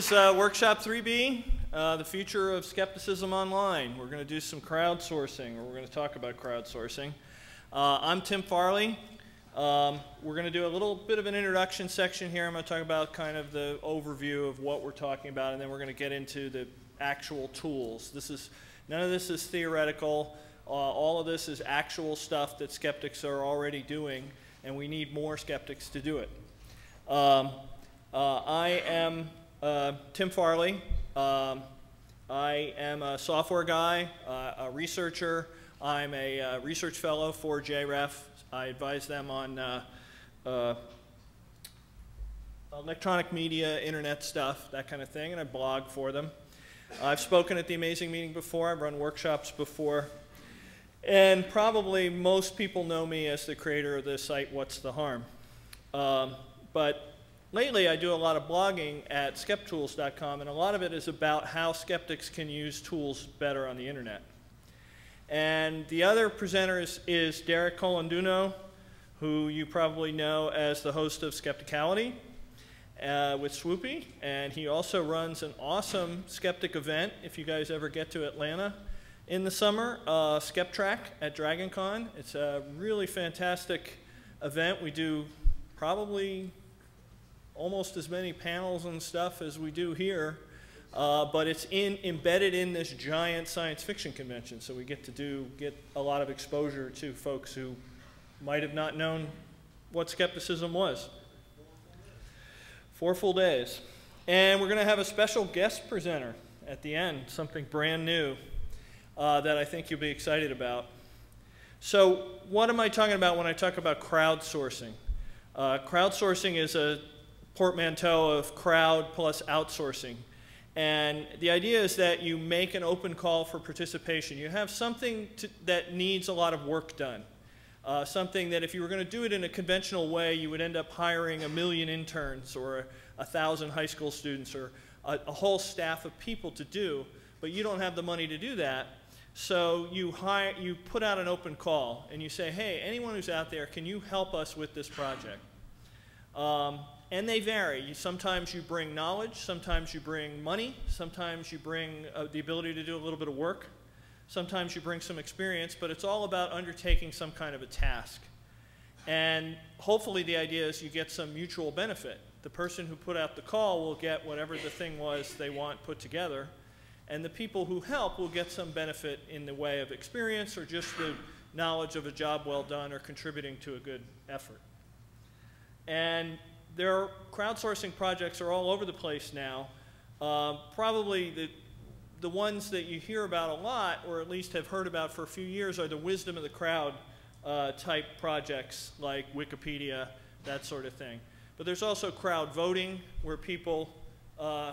is uh, Workshop 3B, uh, the future of skepticism online. We're going to do some crowdsourcing, or we're going to talk about crowdsourcing. Uh, I'm Tim Farley. Um, we're going to do a little bit of an introduction section here. I'm going to talk about kind of the overview of what we're talking about, and then we're going to get into the actual tools. This is none of this is theoretical. Uh, all of this is actual stuff that skeptics are already doing, and we need more skeptics to do it. Um, uh, I am uh, Tim Farley. Um, I am a software guy, uh, a researcher. I'm a uh, research fellow for JREF. I advise them on uh, uh, electronic media, internet stuff, that kind of thing, and I blog for them. I've spoken at the Amazing Meeting before. I've run workshops before. And probably most people know me as the creator of the site What's the Harm. Um, but Lately, I do a lot of blogging at skeptools.com, and a lot of it is about how skeptics can use tools better on the internet. And the other presenter is, is Derek Colanduno, who you probably know as the host of Skepticality uh, with Swoopy. And he also runs an awesome skeptic event if you guys ever get to Atlanta in the summer, uh, SkepTrack at DragonCon. It's a really fantastic event. We do probably almost as many panels and stuff as we do here, uh, but it's in, embedded in this giant science fiction convention. So we get to do get a lot of exposure to folks who might have not known what skepticism was. Four full days. And we're going to have a special guest presenter at the end, something brand new uh, that I think you'll be excited about. So, what am I talking about when I talk about crowdsourcing? Uh, crowdsourcing is a portmanteau of crowd plus outsourcing. And the idea is that you make an open call for participation. You have something to, that needs a lot of work done. Uh, something that if you were going to do it in a conventional way, you would end up hiring a million interns or a, a thousand high school students or a, a, whole staff of people to do, but you don't have the money to do that. So you, hire, you put out an open call and you say, hey, anyone who's out there, can you help us with this project? Um, and they vary. sometimes you bring knowledge, sometimes you bring money, sometimes you bring uh, the ability to do a little bit of work, sometimes you bring some experience, but it's all about undertaking some kind of a task. And hopefully the idea is you get some mutual benefit. The person who put out the call will get whatever the thing was they want put together, and the people who help will get some benefit in the way of experience or just the knowledge of a job well done or contributing to a good effort. And their crowdsourcing projects are all over the place now. Uh, probably the, the ones that you hear about a lot, or at least have heard about for a few years, are the wisdom of the crowd uh, type projects like Wikipedia, that sort of thing. But there's also crowd voting, where people uh,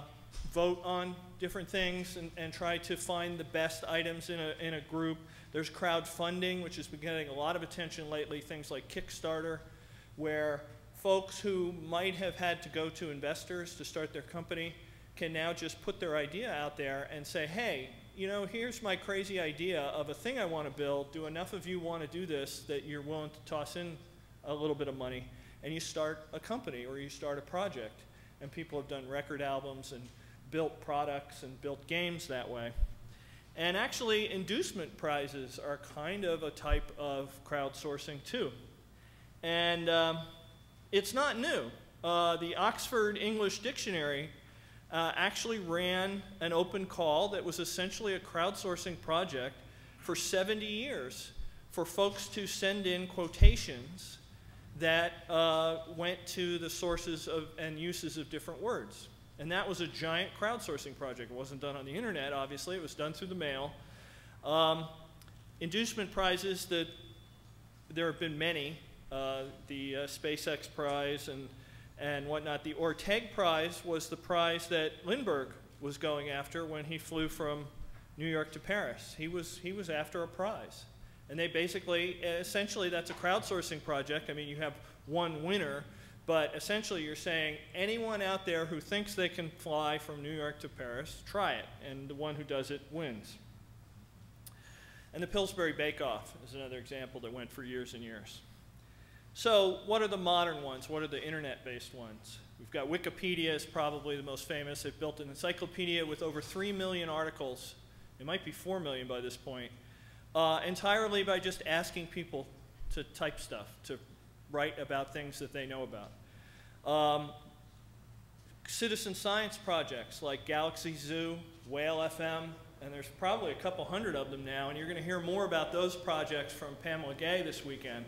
vote on different things and, and, try to find the best items in a, in a group. There's crowdfunding, which has been getting a lot of attention lately, things like Kickstarter, where folks who might have had to go to investors to start their company can now just put their idea out there and say, hey, you know, here's my crazy idea of a thing I want to build. Do enough of you want to do this that you're willing to toss in a little bit of money? And you start a company or you start a project. And people have done record albums and built products and built games that way. And actually, inducement prizes are kind of a type of crowdsourcing too. And um, it's not new. Uh, the Oxford English Dictionary uh, actually ran an open call that was essentially a crowdsourcing project for 70 years for folks to send in quotations that uh, went to the sources of, and uses of different words. And that was a giant crowdsourcing project. It wasn't done on the internet, obviously, it was done through the mail. Um, inducement prizes that there have been many the uh, SpaceX Prize and, and whatnot. The Orteig Prize was the prize that Lindbergh was going after when he flew from New York to Paris. He was, he was after a prize. And they basically, essentially, that's a crowdsourcing project. I mean, you have one winner, but essentially you're saying anyone out there who thinks they can fly from New York to Paris, try it. And the one who does it wins. And the Pillsbury Bake Off is another example that went for years and years. So what are the modern ones? What are the internet-based ones? We've got Wikipedia is probably the most famous. They've built an encyclopedia with over 3 million articles. It might be 4 million by this point. Uh, entirely by just asking people to type stuff, to write about things that they know about. Um, citizen science projects like Galaxy Zoo, Whale FM, and there's probably a couple hundred of them now, and you're going to hear more about those projects from Pamela Gay this weekend.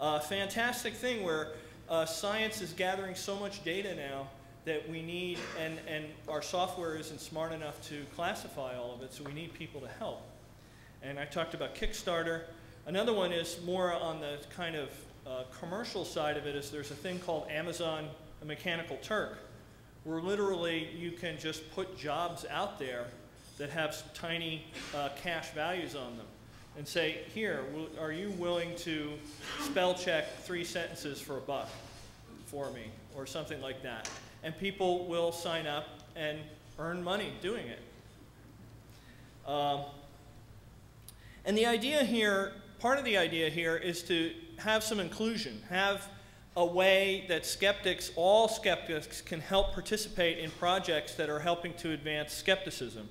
Uh, fantastic thing where uh, science is gathering so much data now that we need, and, and our software isn't smart enough to classify all of it, so we need people to help. And I talked about Kickstarter. Another one is more on the kind of uh, commercial side of it is there's a thing called Amazon Mechanical Turk, where literally you can just put jobs out there that have tiny uh, cash values on them and say, here, are you willing to spell check three sentences for a buck for me or something like that? And people will sign up and earn money doing it. Um, and the idea here, part of the idea here is to have some inclusion, have a way that skeptics, all skeptics, can help participate in projects that are helping to advance skepticism.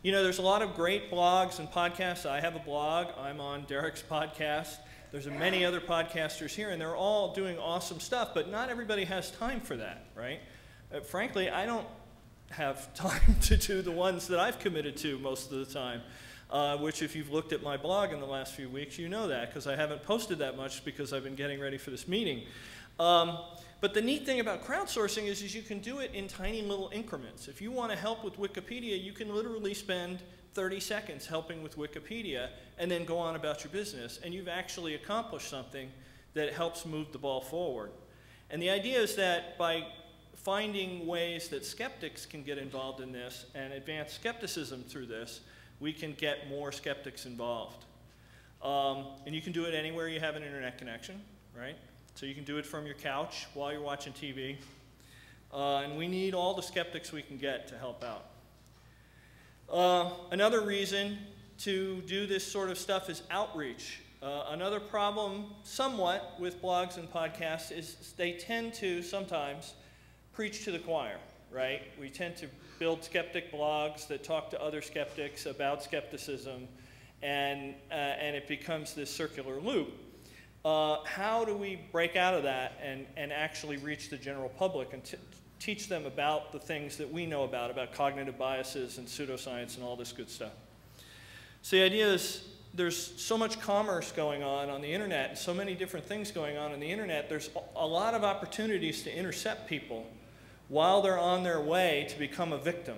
You know, there's a lot of great blogs and podcasts. I have a blog. I'm on Derek's podcast. There's many other podcasters here, and they're all doing awesome stuff, but not everybody has time for that, right? Uh, frankly, I don't have time to do the ones that I've committed to most of the time, uh, which if you've looked at my blog in the last few weeks, you know that, because I haven't posted that much because I've been getting ready for this meeting. Um, but the neat thing about crowdsourcing is, is you can do it in tiny little increments. If you want to help with Wikipedia, you can literally spend 30 seconds helping with Wikipedia and then go on about your business. And you've actually accomplished something that helps move the ball forward. And the idea is that by finding ways that skeptics can get involved in this and advance skepticism through this, we can get more skeptics involved. Um, and you can do it anywhere you have an internet connection, right? So you can do it from your couch while you're watching TV. Uh, and we need all the skeptics we can get to help out. Uh, another reason to do this sort of stuff is outreach. Uh, another problem, somewhat, with blogs and podcasts is they tend to sometimes preach to the choir, right? We tend to build skeptic blogs that talk to other skeptics about skepticism, and, uh, and it becomes this circular loop. Uh, how do we break out of that and, and actually reach the general public and teach them about the things that we know about, about cognitive biases and pseudoscience and all this good stuff? So the idea is there's so much commerce going on on the internet and so many different things going on on the internet, there's a lot of opportunities to intercept people while they're on their way to become a victim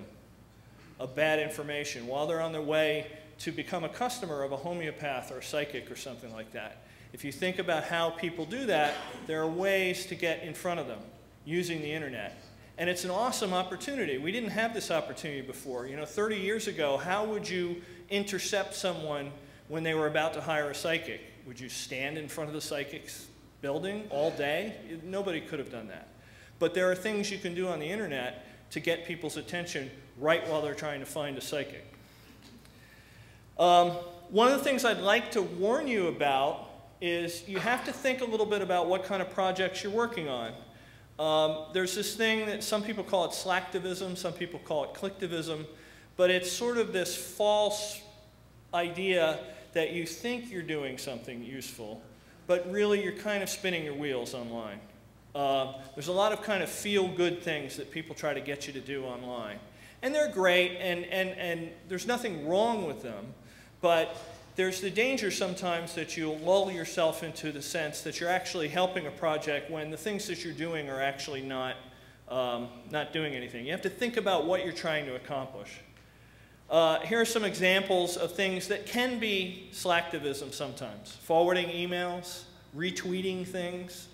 of bad information, while they're on their way to become a customer of a homeopath or a psychic or something like that. If you think about how people do that, there are ways to get in front of them using the internet. And it's an awesome opportunity. We didn't have this opportunity before. You know, 30 years ago, how would you intercept someone when they were about to hire a psychic? Would you stand in front of the psychic's building all day? Nobody could have done that. But there are things you can do on the internet to get people's attention right while they're trying to find a psychic. Um, one of the things I'd like to warn you about is you have to think a little bit about what kind of projects you're working on. Um, there's this thing that some people call it slacktivism, some people call it clicktivism, but it's sort of this false idea that you think you're doing something useful, but really you're kind of spinning your wheels online. Uh, there's a lot of kind of feel-good things that people try to get you to do online. And they're great, and, and, and there's nothing wrong with them, but there's the danger sometimes that you'll lull yourself into the sense that you're actually helping a project when the things that you're doing are actually not, um, not doing anything. You have to think about what you're trying to accomplish. Uh, here are some examples of things that can be slacktivism sometimes. Forwarding emails, retweeting things.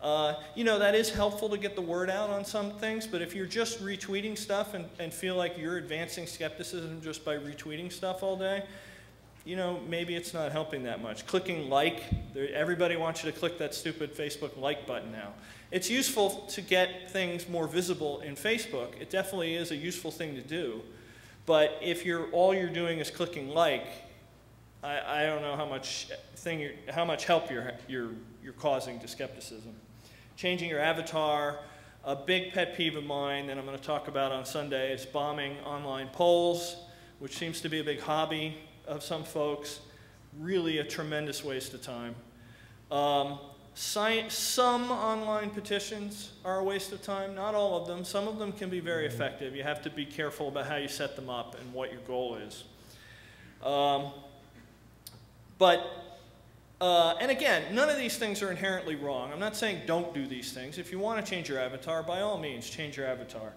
Uh, you know, that is helpful to get the word out on some things, but if you're just retweeting stuff and, and feel like you're advancing skepticism just by retweeting stuff all day, you know, maybe it's not helping that much. Clicking like, everybody wants you to click that stupid Facebook like button now. It's useful to get things more visible in Facebook. It definitely is a useful thing to do. But if you're all you're doing is clicking like, I, I don't know how much thing how much help you're, you're, you're causing to skepticism. Changing your avatar, A big pet peeve of mine that I'm going to talk about on Sunday is bombing online polls, which seems to be a big hobby of some folks. Really a tremendous waste of time. Um, science, some online petitions are a waste of time, not all of them. Some of them can be very effective. You have to be careful about how you set them up and what your goal is. Um, but uh, and again, none of these things are inherently wrong. I'm not saying don't do these things. If you want to change your avatar, by all means, change your avatar.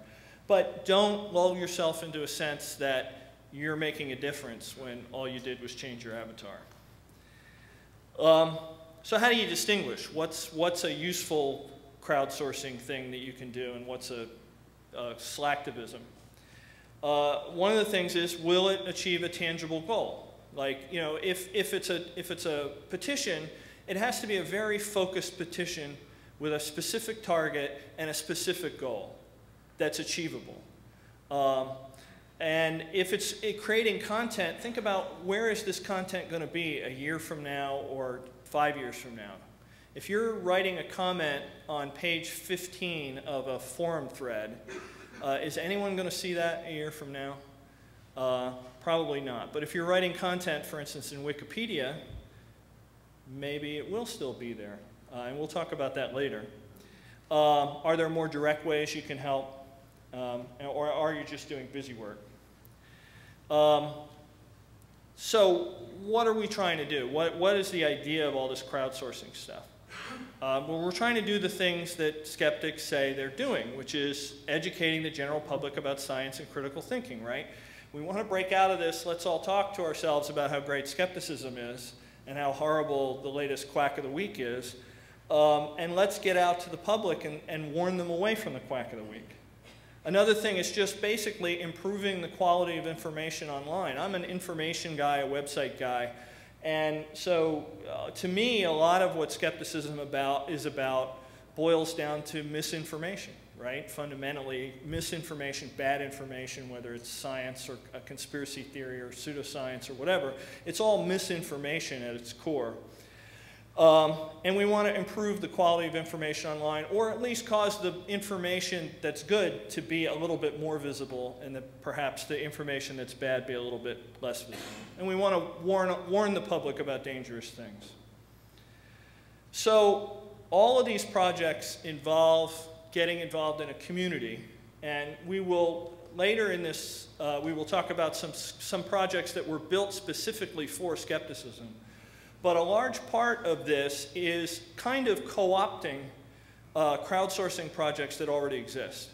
But don't lull yourself into a sense that you're making a difference when all you did was change your avatar. Um, so how do you distinguish? What's, what's a useful crowdsourcing thing that you can do and what's a, a slacktivism? Uh, one of the things is, will it achieve a tangible goal? Like, you know, if, if, it's a, if it's a petition, it has to be a very focused petition with a specific target and a specific goal that's achievable. Um, and if it's creating content, think about where is this content going to be a year from now or five years from now. If you're writing a comment on page 15 of a forum thread, uh, is anyone going to see that a year from now? Uh, Probably not. But if you're writing content, for instance, in Wikipedia, maybe it will still be there. Uh, and we'll talk about that later. Uh, are there more direct ways you can help? Um, or are you just doing busy work? Um, so what are we trying to do? What, what is the idea of all this crowdsourcing stuff? Uh, well, we're trying to do the things that skeptics say they're doing, which is educating the general public about science and critical thinking, right? we want to break out of this. Let's all talk to ourselves about how great skepticism is and how horrible the latest quack of the week is. Um, and let's get out to the public and, and warn them away from the quack of the week. Another thing is just basically improving the quality of information online. I'm an information guy, a website guy. And so uh, to me, a lot of what skepticism about is about boils down to misinformation right? Fundamentally, misinformation, bad information, whether it's science or a conspiracy theory or pseudoscience or whatever, it's all misinformation at its core. Um, and we want to improve the quality of information online, or at least cause the information that's good to be a little bit more visible, and that perhaps the information that's bad be a little bit less visible. And we want to warn, warn the public about dangerous things. So all of these projects involve getting involved in a community. And we will, later in this, uh, we will talk about some, some projects that were built specifically for skepticism. But a large part of this is kind of co-opting uh, crowdsourcing projects that already exist.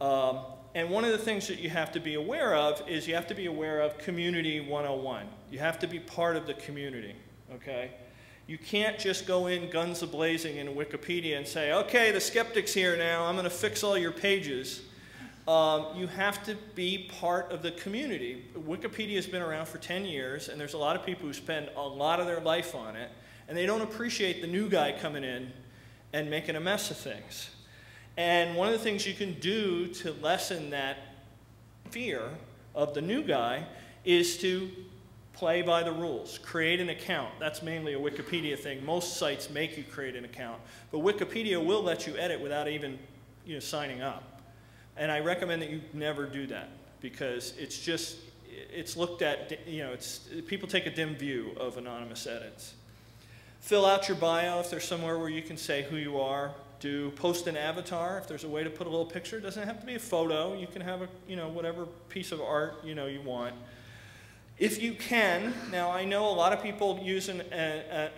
Um, and one of the things that you have to be aware of is you have to be aware of community 101. You have to be part of the community, okay? You can't just go in guns a-blazing in Wikipedia and say, okay, the skeptic's here now, I'm going to fix all your pages. Um, you have to be part of the community. Wikipedia has been around for 10 years, and there's a lot of people who spend a lot of their life on it, and they don't appreciate the new guy coming in and making a mess of things. And one of the things you can do to lessen that fear of the new guy is to play by the rules. Create an account. That's mainly a Wikipedia thing. Most sites make you create an account. But Wikipedia will let you edit without even you know, signing up. And I recommend that you never do that because it's just, it's looked at, you know, it's, people take a dim view of anonymous edits. Fill out your bio if there's somewhere where you can say who you are. Do post an avatar if there's a way to put a little picture. It doesn't have to be a photo. You can have a, you know, whatever piece of art, you know, you want. If you can, now I know a lot of people use an, a,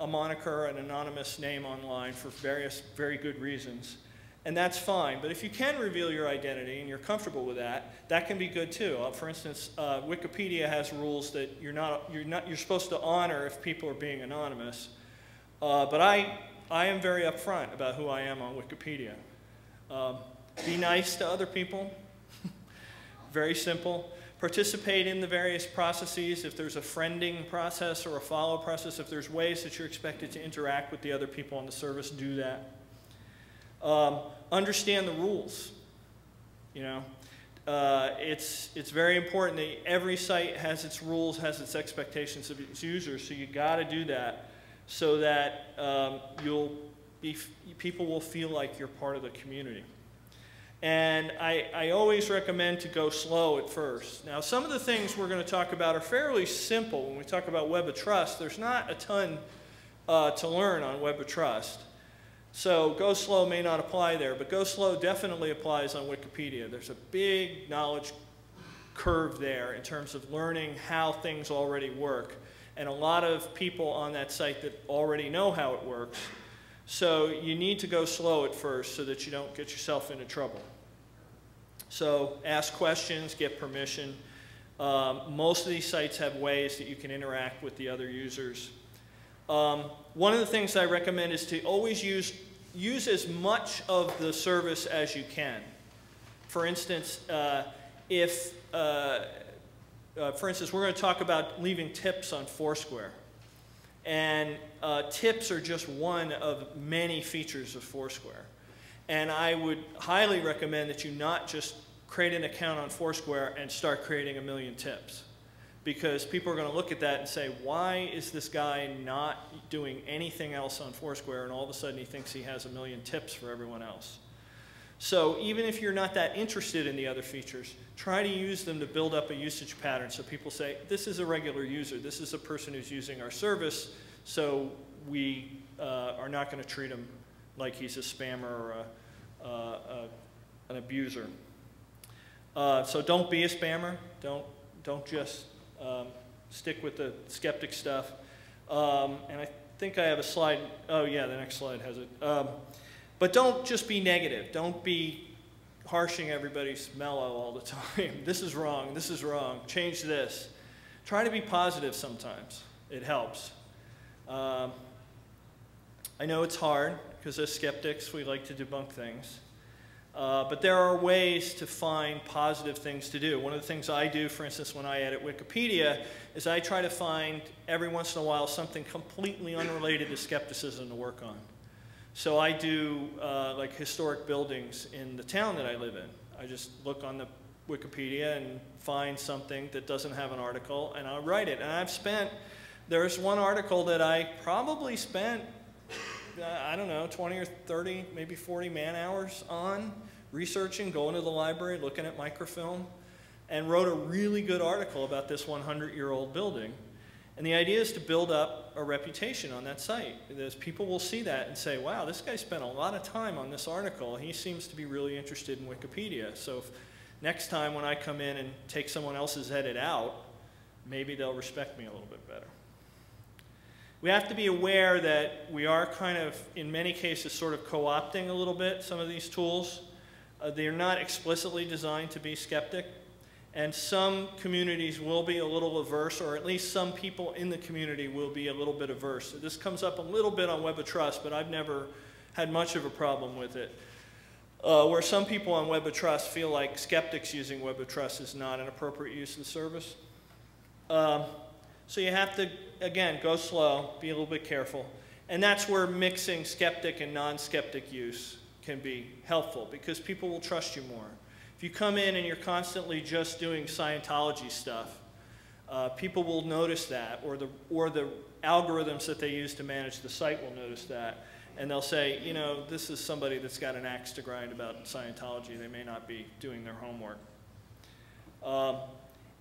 a, a, moniker, an anonymous name online for various very good reasons, and that's fine. But if you can reveal your identity and you're comfortable with that, that can be good too. Uh, for instance, uh, Wikipedia has rules that you're not, you're not you're supposed to honor if people are being anonymous. Uh, but I, I am very upfront about who I am on Wikipedia. Um, be nice to other people. very simple participate in the various processes. If there's a friending process or a follow process, if there's ways that you're expected to interact with the other people on the service, do that. Um, understand the rules. You know, uh, it's, it's very important that every site has its rules, has its expectations of its users, so you got to do that so that um, you'll be, people will feel like you're part of the community. And I, I always recommend to go slow at first. Now, some of the things we're going to talk about are fairly simple. When we talk about Web of Trust, there's not a ton uh, to learn on Web of Trust. So go slow may not apply there, but go slow definitely applies on Wikipedia. There's a big knowledge curve there in terms of learning how things already work. And a lot of people on that site that already know how it works. So you need to go slow at first so that you don't get yourself into trouble. So ask questions, get permission. Um, most of these sites have ways that you can interact with the other users. Um, one of the things I recommend is to always use, use as much of the service as you can. For instance, uh, if, uh, uh, for instance, we're going to talk about leaving tips on Foursquare. And uh, tips are just one of many features of Foursquare. And I would highly recommend that you not just create an account on Foursquare and start creating a million tips. Because people are going to look at that and say, why is this guy not doing anything else on Foursquare and all of a sudden he thinks he has a million tips for everyone else? So even if you're not that interested in the other features, try to use them to build up a usage pattern so people say, this is a regular user, this is a person who's using our service, so we uh, are not going to treat him like he's a spammer or a, uh, a, an abuser. Uh, so don't be a spammer. Don't, don't just um, stick with the skeptic stuff. Um, and I think I have a slide. Oh, yeah, the next slide has it. Um, but don't just be negative. Don't be harshing everybody's mellow all the time. this is wrong. This is wrong. Change this. Try to be positive sometimes. It helps. Um, I know it's hard because as skeptics, we like to debunk things. Uh, but there are ways to find positive things to do. One of the things I do, for instance, when I edit Wikipedia, is I try to find every once in a while something completely unrelated to skepticism to work on. So I do uh, like historic buildings in the town that I live in. I just look on the Wikipedia and find something that doesn't have an article and I write it. And I've spent, there's one article that I probably spent Uh, I don't know, 20 or 30, maybe 40 man hours on researching, going to the library, looking at microfilm, and wrote a really good article about this 100 year old building. And the idea is to build up a reputation on that site. Because people will see that and say, wow, this guy spent a lot of time on this article. He seems to be really interested in Wikipedia. So if, next time when I come in and take someone else's edit out, maybe they'll respect me a little bit better we have to be aware that we are kind of, in many cases, sort of co-opting a little bit some of these tools. Uh, they're not explicitly designed to be skeptic. And some communities will be a little averse, or at least some people in the community will be a little bit averse. This comes up a little bit on Web of Trust, but I've never had much of a problem with it. Uh, where some people on Web of Trust feel like skeptics using Web of Trust is not an appropriate use of the service. Um, so you have to, again, go slow, be a little bit careful. And that's where mixing skeptic and non-skeptic use can be helpful because people will trust you more. If you come in and you're constantly just doing Scientology stuff, uh, people will notice that, or the, or the algorithms that they use to manage the site will notice that. And they'll say, you know, this is somebody that's got an axe to grind about Scientology. They may not be doing their homework. Um,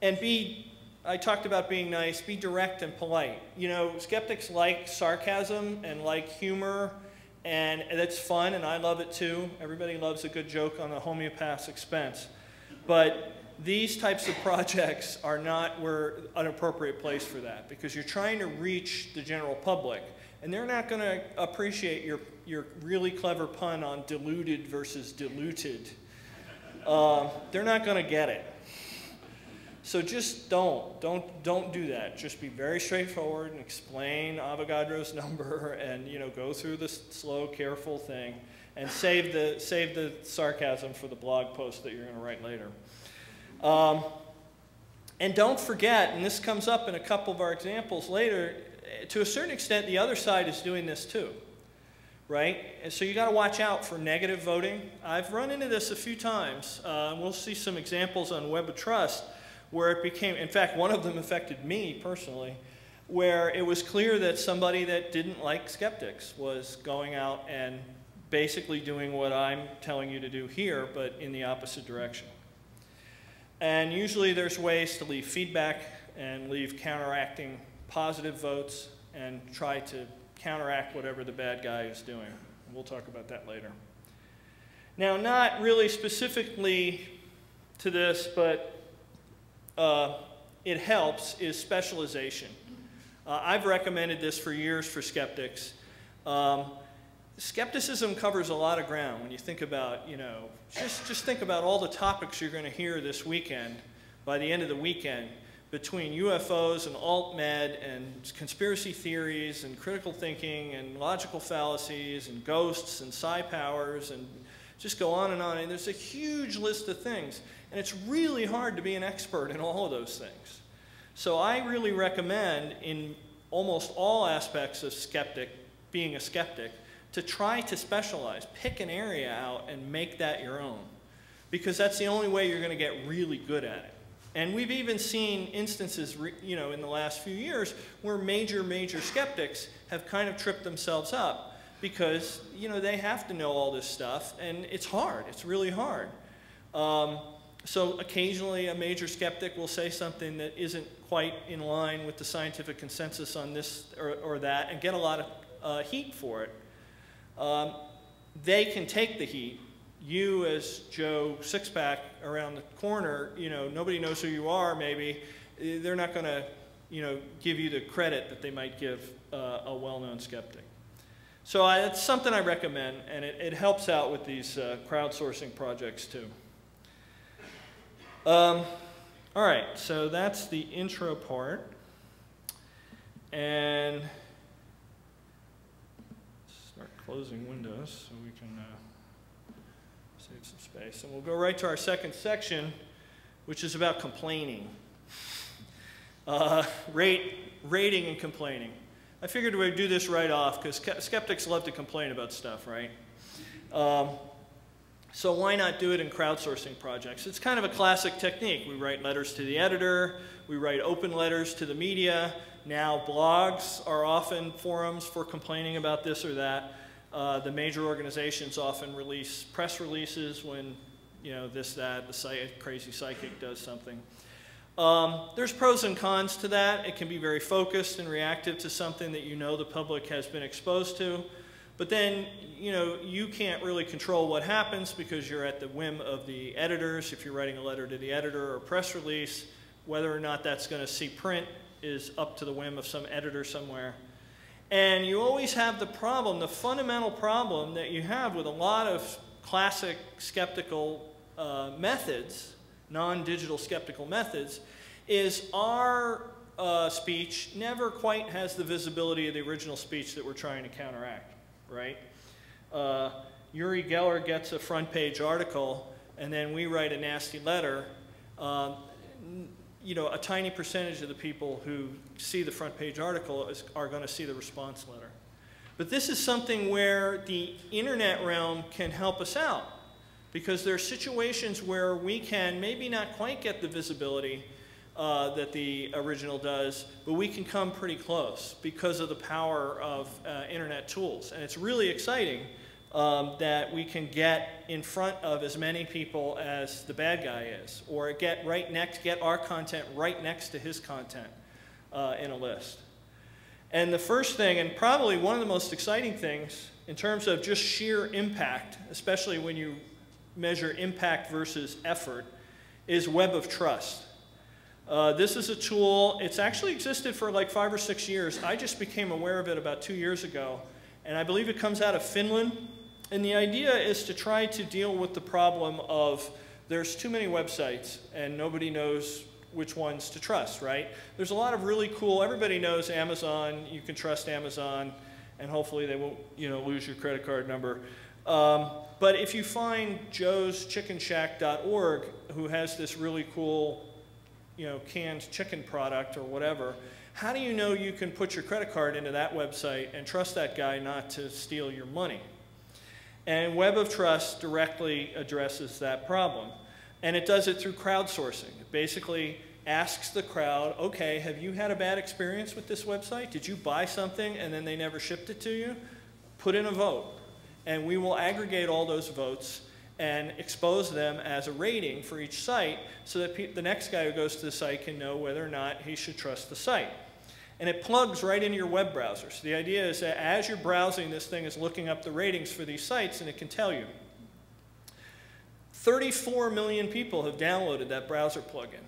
and be I talked about being nice, be direct and polite. You know, skeptics like sarcasm and like humor, and that's fun, and I love it too. Everybody loves a good joke on a homeopath's expense. But these types of projects are not where an appropriate place for that because you're trying to reach the general public, and they're not going to appreciate your, your really clever pun on diluted versus diluted. Uh, they're not going to get it. So just don't, don't, don't do that. Just be very straightforward and explain Avogadro's number and, you know, go through the slow, careful thing and save the, save the sarcasm for the blog post that you're going to write later. Um, and don't forget, and this comes up in a couple of our examples later, to a certain extent, the other side is doing this too, right? And so you got to watch out for negative voting. I've run into this a few times. Uh, we'll see some examples on Web of Trust where it became, in fact, one of them affected me personally, where it was clear that somebody that didn't like skeptics was going out and basically doing what I'm telling you to do here, but in the opposite direction. And usually there's ways to leave feedback and leave counteracting positive votes and try to counteract whatever the bad guy is doing. We'll talk about that later. Now, not really specifically to this, but uh, it helps, is specialization. Uh, I've recommended this for years for skeptics. Um, skepticism covers a lot of ground when you think about, you know, just, just think about all the topics you're going to hear this weekend, by the end of the weekend, between UFOs and alt-med and conspiracy theories and critical thinking and logical fallacies and ghosts and psi powers and just go on and on. And there's a huge list of things. And it's really hard to be an expert in all of those things. So I really recommend in almost all aspects of skeptic, being a skeptic, to try to specialize. Pick an area out and make that your own. Because that's the only way you're going to get really good at it. And we've even seen instances, you know, in the last few years where major, major skeptics have kind of tripped themselves up because, you know, they have to know all this stuff and it's hard. It's really hard. Um, so occasionally a major skeptic will say something that isn't quite in line with the scientific consensus on this or, or that and get a lot of uh, heat for it. Um, they can take the heat. You as Joe Sixpack around the corner, you know, nobody knows who you are maybe. They're not going to, you know, give you the credit that they might give uh, a well-known skeptic. So I, it's something I recommend, and it, it helps out with these uh, crowdsourcing projects too. Um, all right, so that's the intro part. And start closing windows so we can uh, save some space. And we'll go right to our second section, which is about complaining. Uh, rate, rating and complaining. I figured we'd do this right off because skeptics love to complain about stuff, right? Um, so why not do it in crowdsourcing projects? It's kind of a classic technique. We write letters to the editor, we write open letters to the media. Now blogs are often forums for complaining about this or that. Uh, the major organizations often release press releases when, you know, this, that, the crazy psychic does something. Um, there's pros and cons to that. It can be very focused and reactive to something that you know the public has been exposed to. But then, you know, you can't really control what happens because you're at the whim of the editors. If you're writing a letter to the editor or a press release, whether or not that's going to see print is up to the whim of some editor somewhere. And you always have the problem, the fundamental problem that you have with a lot of classic skeptical uh, methods, non-digital skeptical methods, is our uh, speech never quite has the visibility of the original speech that we're trying to counteract right? Uh, Uri Geller gets a front page article, and then we write a nasty letter. Uh, you know, a tiny percentage of the people who see the front page article is, are going to see the response letter. But this is something where the internet realm can help us out because there are situations where we can maybe not quite get the visibility, uh, that the original does, but we can come pretty close because of the power of uh, internet tools. And it's really exciting um, that we can get in front of as many people as the bad guy is, or get right next, get our content right next to his content uh, in a list. And the first thing, and probably one of the most exciting things in terms of just sheer impact, especially when you measure impact versus effort, is Web of Trust. Uh, this is a tool, it's actually existed for like five or six years. I just became aware of it about two years ago. And I believe it comes out of Finland. And the idea is to try to deal with the problem of there's too many websites and nobody knows which ones to trust, right? There's a lot of really cool, everybody knows Amazon, you can trust Amazon, and hopefully they won't, you know, lose your credit card number. Um, but if you find joe'schickenShack.org, who has this really cool you know, canned chicken product or whatever, how do you know you can put your credit card into that website and trust that guy not to steal your money? And Web of Trust directly addresses that problem. And it does it through crowdsourcing. It basically asks the crowd, okay, have you had a bad experience with this website? Did you buy something and then they never shipped it to you? Put in a vote. And we will aggregate all those votes and expose them as a rating for each site so that the next guy who goes to the site can know whether or not he should trust the site. And it plugs right into your web browser. So the idea is that as you're browsing, this thing is looking up the ratings for these sites and it can tell you. 34 million people have downloaded that browser plugin.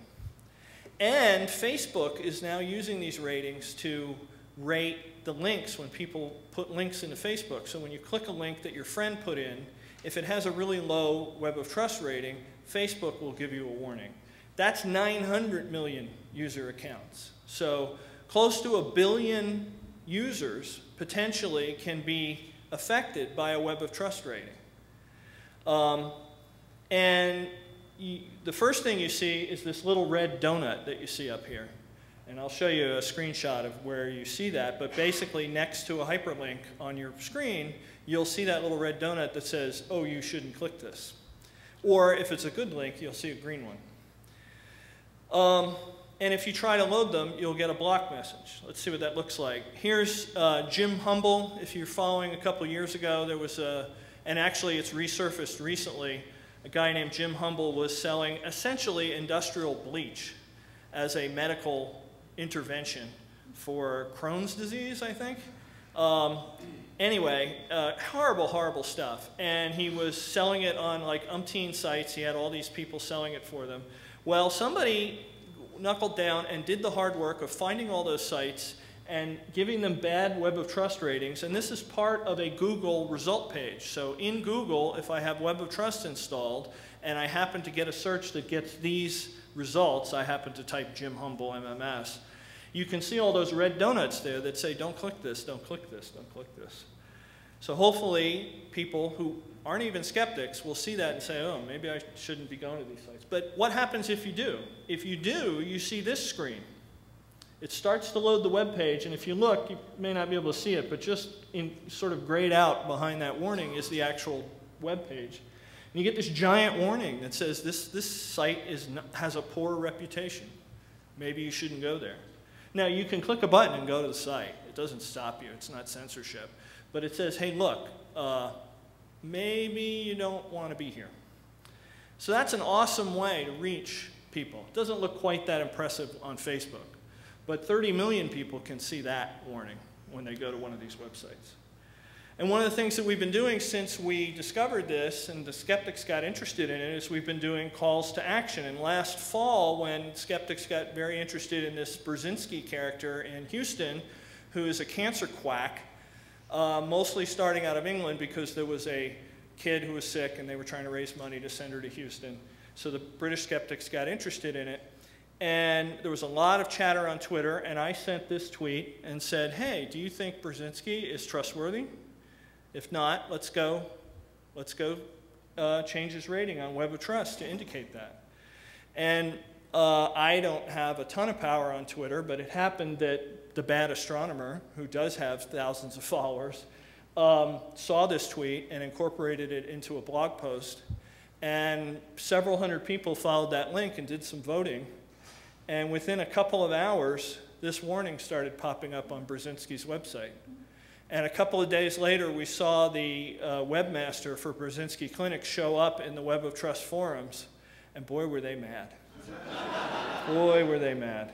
And Facebook is now using these ratings to rate the links when people put links into Facebook. So when you click a link that your friend put in, if it has a really low Web of Trust rating, Facebook will give you a warning. That's 900 million user accounts. So close to a billion users potentially can be affected by a Web of Trust rating. Um, and you, the first thing you see is this little red donut that you see up here. And I'll show you a screenshot of where you see that. But basically, next to a hyperlink on your screen, you'll see that little red donut that says, oh, you shouldn't click this. Or if it's a good link, you'll see a green one. Um, and if you try to load them, you'll get a block message. Let's see what that looks like. Here's uh, Jim Humble. If you're following a couple years ago, there was a, and actually it's resurfaced recently, a guy named Jim Humble was selling essentially industrial bleach as a medical intervention for Crohn's disease, I think. Um, anyway, uh, horrible, horrible stuff. And he was selling it on like umpteen sites. He had all these people selling it for them. Well, somebody knuckled down and did the hard work of finding all those sites and giving them bad Web of Trust ratings. And this is part of a Google result page. So in Google, if I have Web of Trust installed and I happen to get a search that gets these results, I happen to type Jim Humble MMS, you can see all those red donuts there that say, don't click this, don't click this, don't click this. So hopefully people who aren't even skeptics will see that and say, oh, maybe I shouldn't be going to these sites. But what happens if you do? If you do, you see this screen. It starts to load the web page, and if you look, you may not be able to see it, but just in sort of grayed out behind that warning is the actual web page. And you get this giant warning that says this, this site is has a poor reputation. Maybe you shouldn't go there. Now, you can click a button and go to the site. It doesn't stop you. It's not censorship. But it says, hey, look, uh, maybe you don't want to be here. So that's an awesome way to reach people. It doesn't look quite that impressive on Facebook. But 30 million people can see that warning when they go to one of these websites. And one of the things that we've been doing since we discovered this and the skeptics got interested in it is we've been doing calls to action. And last fall, when skeptics got very interested in this Burzynski character in Houston, who is a cancer quack, uh, mostly starting out of England because there was a kid who was sick and they were trying to raise money to send her to Houston. So the British skeptics got interested in it. And there was a lot of chatter on Twitter, and I sent this tweet and said, hey, do you think Burzynski is trustworthy? If not, let's go, let's go uh, change his rating on Web of Trust to indicate that. And uh, I don't have a ton of power on Twitter, but it happened that the bad astronomer, who does have thousands of followers, um, saw this tweet and incorporated it into a blog post. And several hundred people followed that link and did some voting. And within a couple of hours, this warning started popping up on Burzynski's website. And a couple of days later, we saw the uh, webmaster for Burzynski Clinic show up in the Web of Trust forums, and boy, were they mad. boy, were they mad.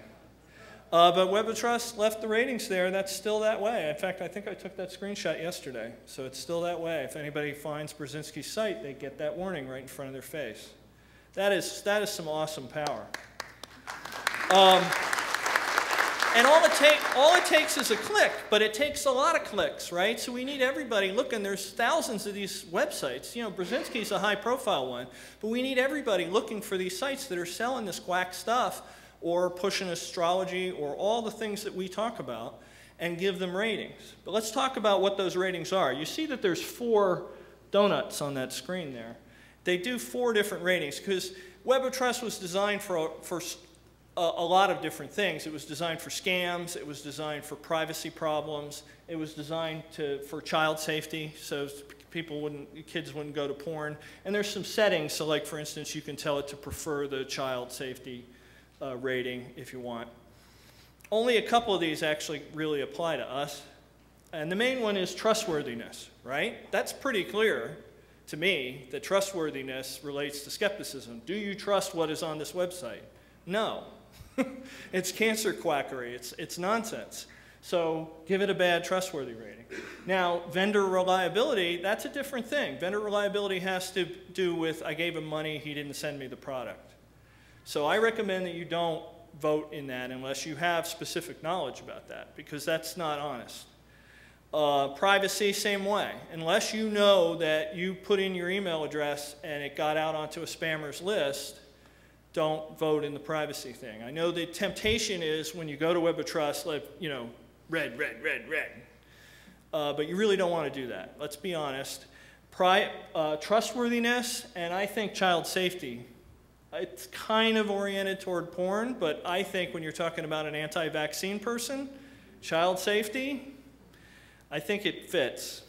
Uh, but Web of Trust left the ratings there. And that's still that way. In fact, I think I took that screenshot yesterday. So it's still that way. If anybody finds Burzynski's site, they get that warning right in front of their face. That is, that is some awesome power. Um, and all it, take, all it takes is a click, but it takes a lot of clicks, right? So we need everybody. looking. there's thousands of these websites. You know, Burzynski's a high profile one, but we need everybody looking for these sites that are selling this quack stuff or pushing astrology or all the things that we talk about and give them ratings. But let's talk about what those ratings are. You see that there's four donuts on that screen there. They do four different ratings because Web of Trust was designed for, for a, a, lot of different things. It was designed for scams. It was designed for privacy problems. It was designed to, for child safety, so people wouldn't, kids wouldn't go to porn. And there's some settings, so like for instance, you can tell it to prefer the child safety uh, rating if you want. Only a couple of these actually really apply to us. And the main one is trustworthiness, right? That's pretty clear to me that trustworthiness relates to skepticism. Do you trust what is on this website? No. it's cancer quackery, it's, it's nonsense. So give it a bad trustworthy rating. Now, vendor reliability, that's a different thing. Vendor reliability has to do with I gave him money, he didn't send me the product. So I recommend that you don't vote in that unless you have specific knowledge about that, because that's not honest. Uh, privacy, same way. Unless you know that you put in your email address and it got out onto a spammer's list, don't vote in the privacy thing. I know the temptation is when you go to Web of Trust, like, you know, red, red, red, red. Uh, but you really don't want to do that. Let's be honest. Pri uh, trustworthiness and I think child safety it's kind of oriented toward porn, but I think when you're talking about an anti-vaccine person, child safety, I think it fits.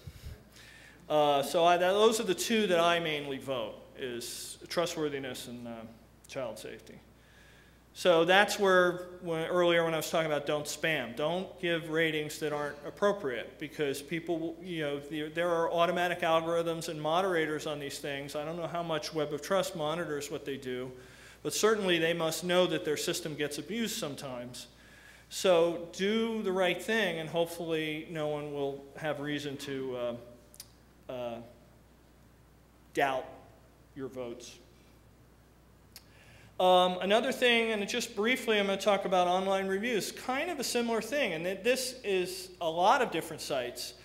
Uh, so I, that, those are the two that I mainly vote, is trustworthiness and uh, child safety. So that's where, when, earlier when I was talking about don't spam, don't give ratings that aren't appropriate because people, you know, the, there are automatic algorithms and moderators on these things. I don't know how much Web of Trust monitors what they do, but certainly they must know that their system gets abused sometimes. So do the right thing and hopefully no one will have reason to uh, uh, doubt your votes. Um, another thing, and just briefly, I'm going to talk about online reviews. Kind of a similar thing, and this is a lot of different sites.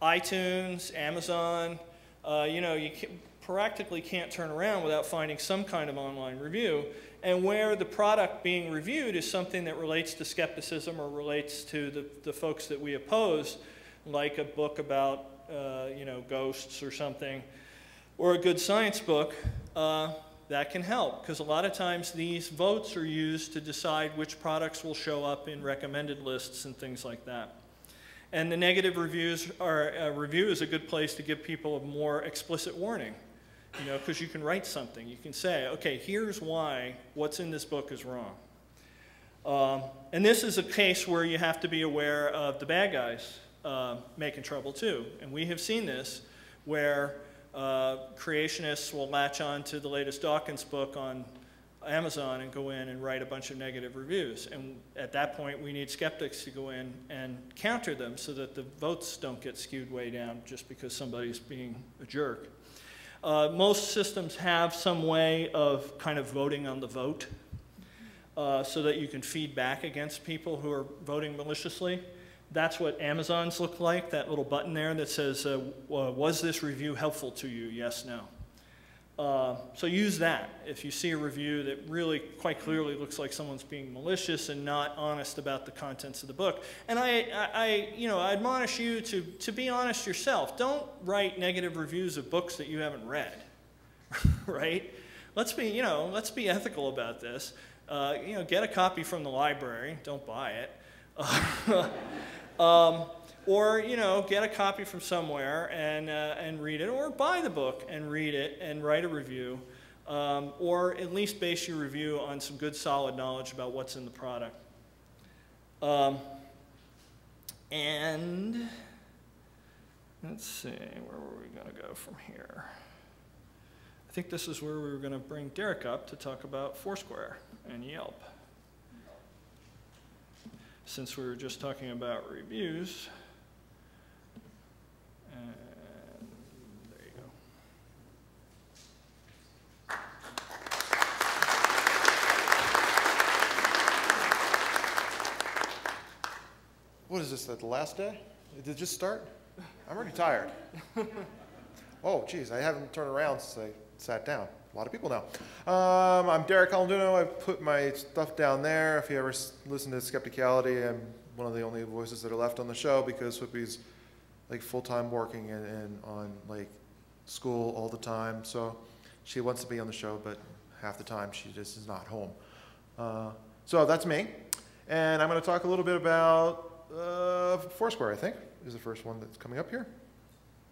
iTunes, Amazon, uh, you know, you can, practically can't turn around without finding some kind of online review. And where the product being reviewed is something that relates to skepticism or relates to the, the folks that we oppose, like a book about, uh, you know, ghosts or something, or a good science book, uh, that can help because a lot of times these votes are used to decide which products will show up in recommended lists and things like that. And the negative reviews are, uh, review is a good place to give people a more explicit warning, you know, because you can write something. You can say, okay, here's why what's in this book is wrong. Um, and this is a case where you have to be aware of the bad guys uh, making trouble too. And we have seen this where uh, creationists will latch on to the latest Dawkins book on Amazon and go in and write a bunch of negative reviews. And at that point, we need skeptics to go in and counter them so that the votes don't get skewed way down just because somebody's being a jerk. Uh, most systems have some way of kind of voting on the vote uh, so that you can feed back against people who are voting maliciously. That's what Amazon's look like, that little button there that says, uh, was this review helpful to you? Yes, no. Uh, so use that if you see a review that really quite clearly looks like someone's being malicious and not honest about the contents of the book. And I, I, you know, I admonish you to, to be honest yourself. Don't write negative reviews of books that you haven't read, right? Let's be, you know, let's be ethical about this. Uh, you know, get a copy from the library. Don't buy it. Um, or, you know, get a copy from somewhere and, uh, and read it, or buy the book and read it and write a review, um, or at least base your review on some good solid knowledge about what's in the product. Um, and let's see, where were we going to go from here? I think this is where we were going to bring Derek up to talk about Foursquare and Yelp since we were just talking about reviews. And there you go. What is this, the last day? Did it just start? I'm already tired. oh, geez, I haven't turned around since I sat down a lot of people now. Um, I'm Derek Colanduno. I've put my stuff down there. If you ever listen to Skepticality, I'm one of the only voices that are left on the show because Swoopy's like full-time working and, and on like school all the time. So she wants to be on the show, but half the time she just is not home. Uh, so that's me. And I'm going to talk a little bit about uh, Foursquare, I think, is the first one that's coming up here.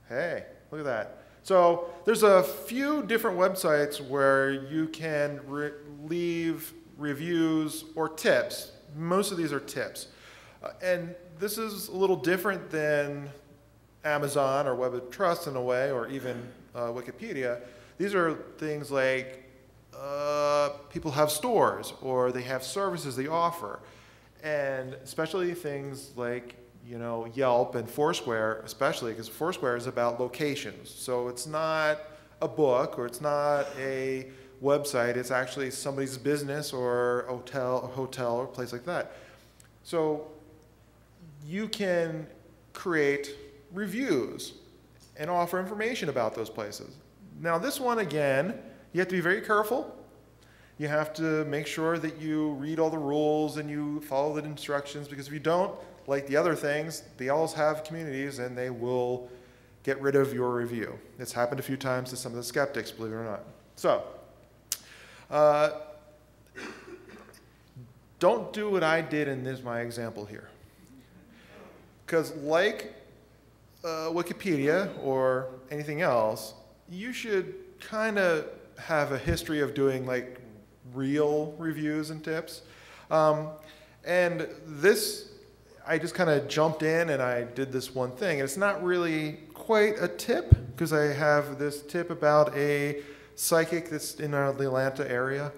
Hey, look at that. So there's a few different websites where you can re leave reviews, or tips. Most of these are tips. Uh, and this is a little different than Amazon or Web of Trust in a way, or even uh, Wikipedia. These are things like uh, people have stores or they have services they offer. And especially things like you know Yelp and Foursquare, especially because Foursquare is about locations. So it's not a book or it's not a website. It's actually somebody's business or hotel, a hotel or place like that. So you can create reviews and offer information about those places. Now, this one again, you have to be very careful. You have to make sure that you read all the rules and you follow the instructions because if you don't, like the other things, they always have communities and they will get rid of your review. It's happened a few times to some of the skeptics, believe it or not. So, uh, don't do what I did in this my example here. Because like uh, Wikipedia or anything else, you should kind of have a history of doing like real reviews and tips. Um, and this, I just kind of jumped in and I did this one thing. And it's not really quite a tip because I have this tip about a psychic that's in the Atlanta area.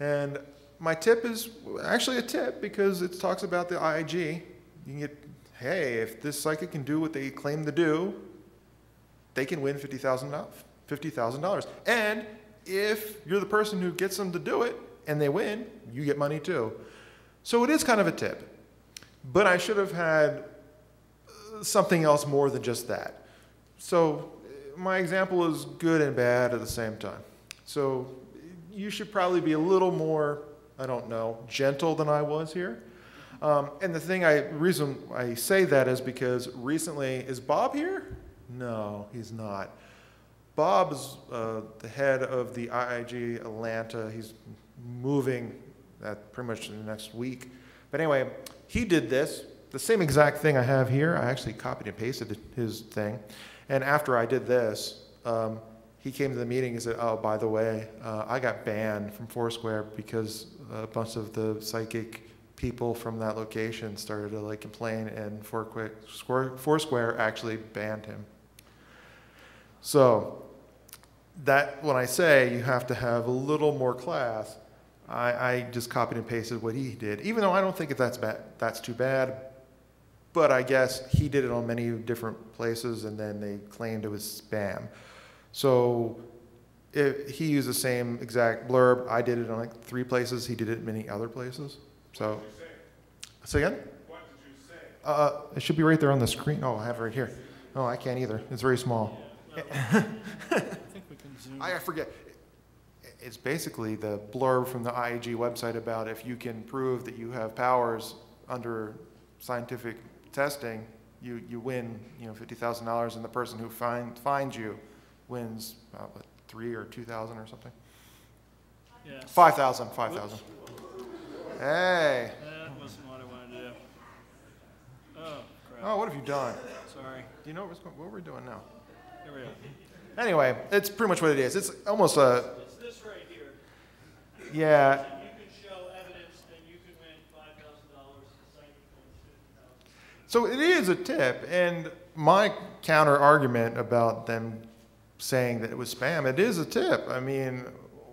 And my tip is actually a tip because it talks about the IIG. You can get hey, if this psychic can do what they claim to do, they can win $50,000. $50,000. And if you're the person who gets them to do it and they win, you get money too. So it is kind of a tip. But I should have had uh, something else more than just that. So my example is good and bad at the same time. So you should probably be a little more, I don't know, gentle than I was here. Um, and the thing I reason I say that is because recently is Bob here? No, he's not. Bob's uh, the head of the IIG Atlanta. He's moving that pretty much in the next week. But anyway, he did this, the same exact thing I have here. I actually copied and pasted his thing. And after I did this, um, he came to the meeting and said, "Oh, by the way, uh, I got banned from Foursquare because a bunch of the psychic people from that location started to like complain, and Foursquare actually banned him. So that when I say you have to have a little more class, I, I just copied and pasted what he did, even though I don't think that's bad, that's too bad. But I guess he did it on many different places, and then they claimed it was spam. So it, he used the same exact blurb. I did it on like three places. He did it many other places. So, say again? What did you say? Uh, it should be right there on the screen. Oh, I have it right here. Oh, I can't either. It's very small. I think we can zoom. I forget. It's basically the blurb from the IIG website about if you can prove that you have powers under scientific testing, you, you win, you know, fifty thousand dollars, and the person who find, finds you wins uh, what, three or two thousand or something. Thousand, five thousand. Hey. That wasn't what I wanted to do. Oh, crap. Oh, what have you done? Sorry. Do you know what's, go- what we're doing now? Here we go. Anyway, it's pretty much what it is. It's almost a, It's this right here. Yeah, And you can show evidence, then you can win five thousand dollars, the psychic wins fifty thousand. So it is a tip, and my counter argument about them saying that it was spam, it is a tip. I mean,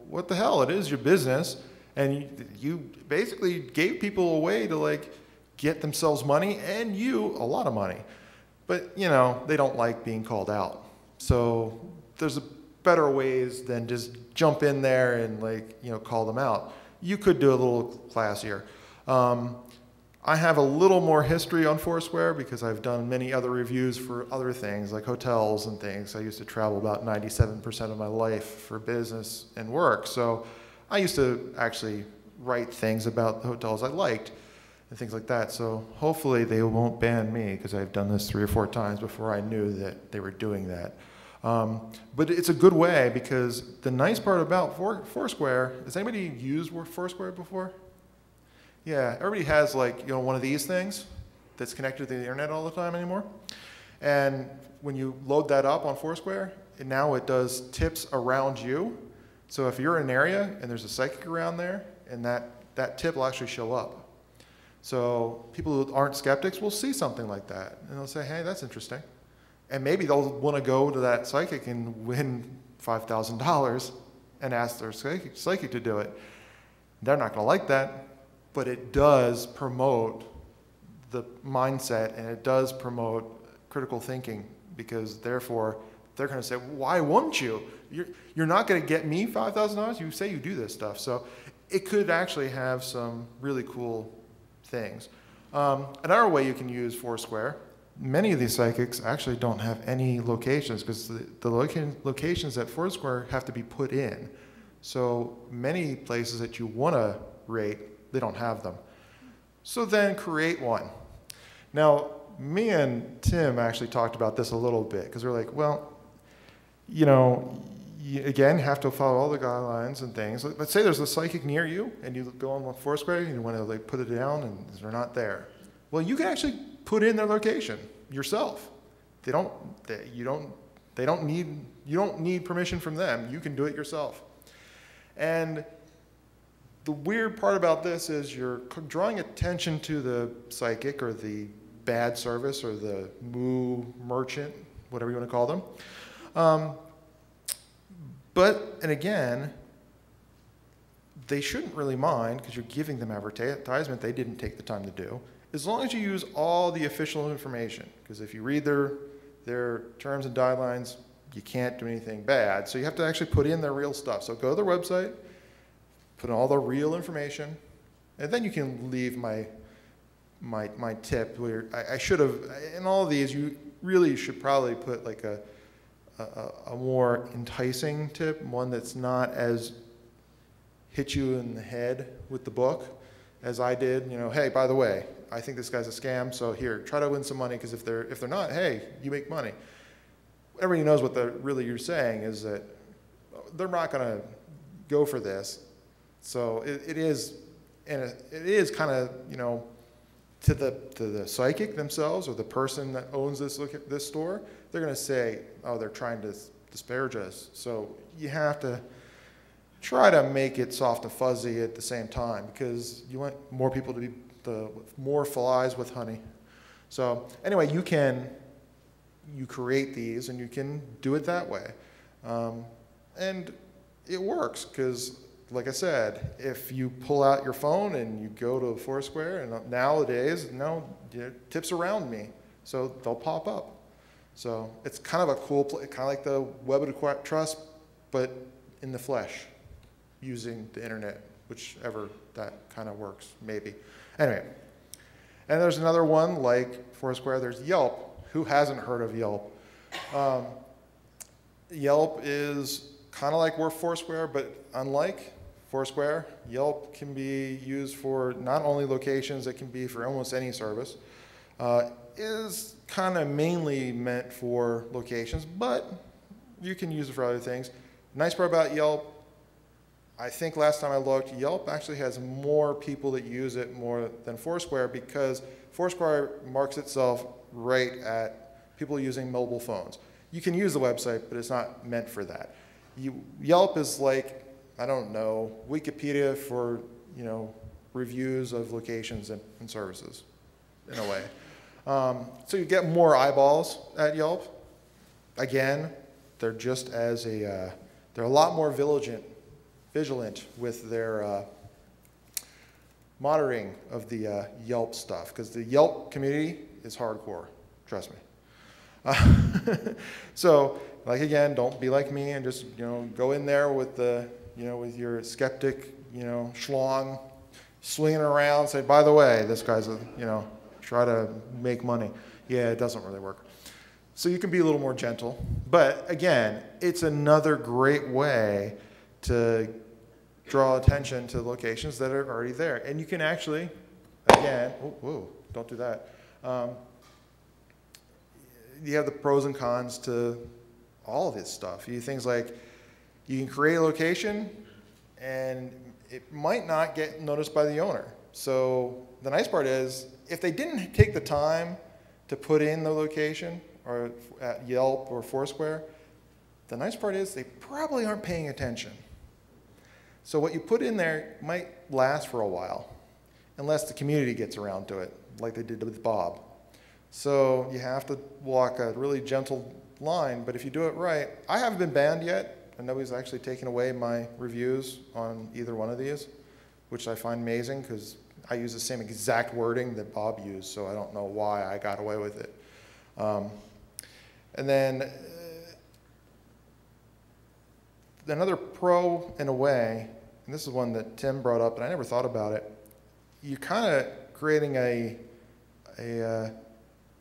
what the hell? It is your business, and you, you basically gave people a way to like get themselves money and you a lot of money. But you know, they don't like being called out. So there's a better ways than just jump in there and like you know call them out. You could do a little classier. Um, I have a little more history on Foursquare because I've done many other reviews for other things like hotels and things. I used to travel about 97% of my life for business and work. So I used to actually write things about the hotels I liked and things like that. So hopefully they won't ban me because I've done this three or four times before I knew that they were doing that. Um, but it's a good way because the nice part about Four, Foursquare, has anybody used Foursquare before? Yeah, everybody has like, you know, one of these things that's connected to the internet all the time anymore. And when you load that up on Foursquare, now it does tips around you. So if you're in an area and there's a psychic around there, and that that tip will actually show up. So people who aren't skeptics will see something like that and they'll say, hey, that's interesting. And maybe they'll want to go to that psychic and win $5,000 and ask their psychic, psychic to do it. They're not going to like that, but it does promote the mindset and it does promote critical thinking because therefore they're going to say, why won't you? You're, you're not going to get me $5,000. You say you do this stuff. So it could actually have some really cool things. Um, another way you can use Foursquare, many of these psychics actually don't have any locations because the, the loca locations at Foursquare have to be put in. So many places that you want to rate, they don't have them. So then create one. Now, me and Tim actually talked about this a little bit because we're like, well, you know, you, again, have to follow all the guidelines and things. Let's say there's a psychic near you, and you go on Foursquare, and you want to like put it down, and they're not there. Well, you can actually put in their location yourself. They don't. They, you don't. They don't need. You don't need permission from them. You can do it yourself. And the weird part about this is you're drawing attention to the psychic or the bad service or the woo merchant, whatever you want to call them. Um, but, and again, they shouldn't really mind because you're giving them advertisement they didn't take the time to do, as long as you use all the official information. Because if you read their, their terms and guidelines, you can't do anything bad. So you have to actually put in their real stuff. So go to their website, put in all the real information, and then you can leave my, my, my tip where I, I should have, in all of these, you really should probably put like a, a, a more enticing tip, one that's not as hit you in the head with the book as I did. You know, hey, by the way, I think this guy's a scam, so here, try to win some money because if they're if they're not, hey, you make money. Everybody knows what the really you're saying is that oh, they're not going to go for this. So it, it is, and it is kind of you know to the to the psychic themselves or the person that owns this look at this store they're going to say, oh, they're trying to disparage us. So you have to try to make it soft and fuzzy at the same time because you want more people to be the more flies with honey. So anyway, you can you create these and you can do it that way, um, and it works because. Like I said, if you pull out your phone and you go to Foursquare, and nowadays, no, tips around me, so they'll pop up. So it's kind of a cool, kind of like the Web of Trust, but in the flesh, using the internet, whichever that kind of works, maybe. Anyway, and there's another one like Foursquare. There's Yelp. Who hasn't heard of Yelp? Um, Yelp is kind of like we're Foursquare, but unlike Foursquare, Yelp can be used for not only locations, it can be for almost any service. Uh, is kind of mainly meant for locations, but you can use it for other things. Nice part about Yelp, I think last time I looked, Yelp actually has more people that use it more than Foursquare because Foursquare marks itself right at people using mobile phones. You can use the website, but it's not meant for that. You, Yelp is like, I don't know, Wikipedia for, you know, reviews of locations and, and services, in a way. Um, so you get more eyeballs at Yelp. Again, they're just as a, uh, they're a lot more vigilant, vigilant with their uh, monitoring of the uh, Yelp stuff because the Yelp community is hardcore, trust me. so, like again, don't be like me and just you know go in there with the you know with your skeptic you know schlong swinging around. Say, by the way, this guy's a you know try to make money. Yeah, it doesn't really work. So you can be a little more gentle. But again, it's another great way to draw attention to locations that are already there. And you can actually, again, oh, whoa, don't do that. Um, you have the pros and cons to all of this stuff. You things like you can create a location and it might not get noticed by the owner. So the nice part is if they didn't take the time to put in the location or at Yelp or Foursquare, the nice part is they probably aren't paying attention. So what you put in there might last for a while, unless the community gets around to it, like they did with Bob. So you have to walk a really gentle line, but if you do it right, I haven't been banned yet, and nobody's actually taken away my reviews on either one of these, which I find amazing because I use the same exact wording that Bob used, so I don't know why I got away with it. Um, and then uh, another pro in a way, and this is one that Tim brought up, and I never thought about it. You're kind of creating a, a uh,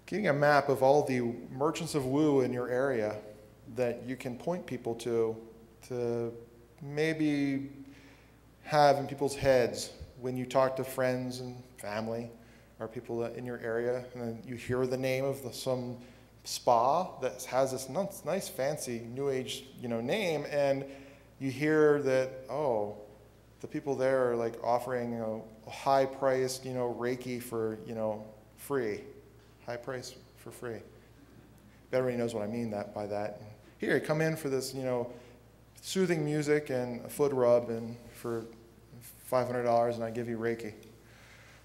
getting a map of all the merchants of woo in your area that you can point people to to maybe have in people's heads when you talk to friends and family or people in your area and then you hear the name of the, some spa that has this nice, nice fancy new age you know name and you hear that oh the people there are like offering you know, high priced you know reiki for you know free high price for free. Everybody knows what I mean that by that. Here, come in for this, you know, soothing music and a foot rub, and for $500, and I give you Reiki.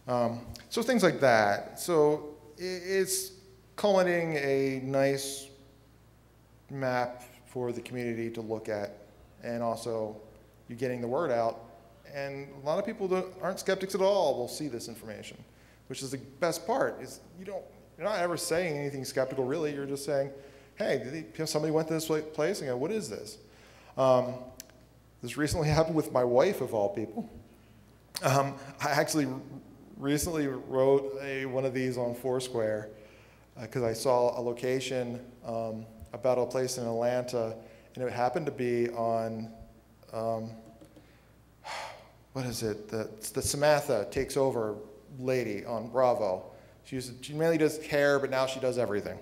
Um, so things like that. So it's culminating a nice map for the community to look at, and also you're getting the word out. And a lot of people that aren't skeptics at all will see this information, which is the best part. Is you don't you're not ever saying anything skeptical, really. You're just saying, hey, somebody went to this place and go, what is this? Um, this recently happened with my wife, of all people. Um, I actually recently wrote a, one of these on Foursquare because uh, I saw a location um, about a place in Atlanta, and it happened to be on, um, what is it, the, the Tabatha Takes Over lady on Bravo. She, was, she mainly does hair, but now she does everything.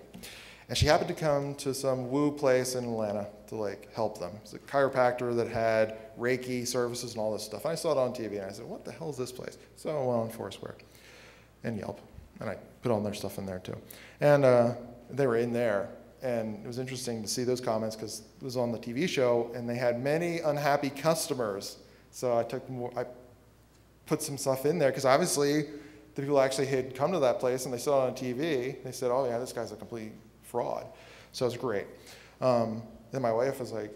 And she happened to come to some woo place in Atlanta to like help them. It's a chiropractor that had Reiki services and all this stuff. I saw it on TV and I said, what the hell is this place? So I went on Foursquare and Yelp. And I put all their stuff in there too. And uh, they were in there. And it was interesting to see those comments because it was on the TV show and they had many unhappy customers. So I took more, I put some stuff in there because obviously the people actually had come to that place and they saw it on TV. They said, oh, yeah, this guy's a complete fraud. So it was great. Um, then my wife was like,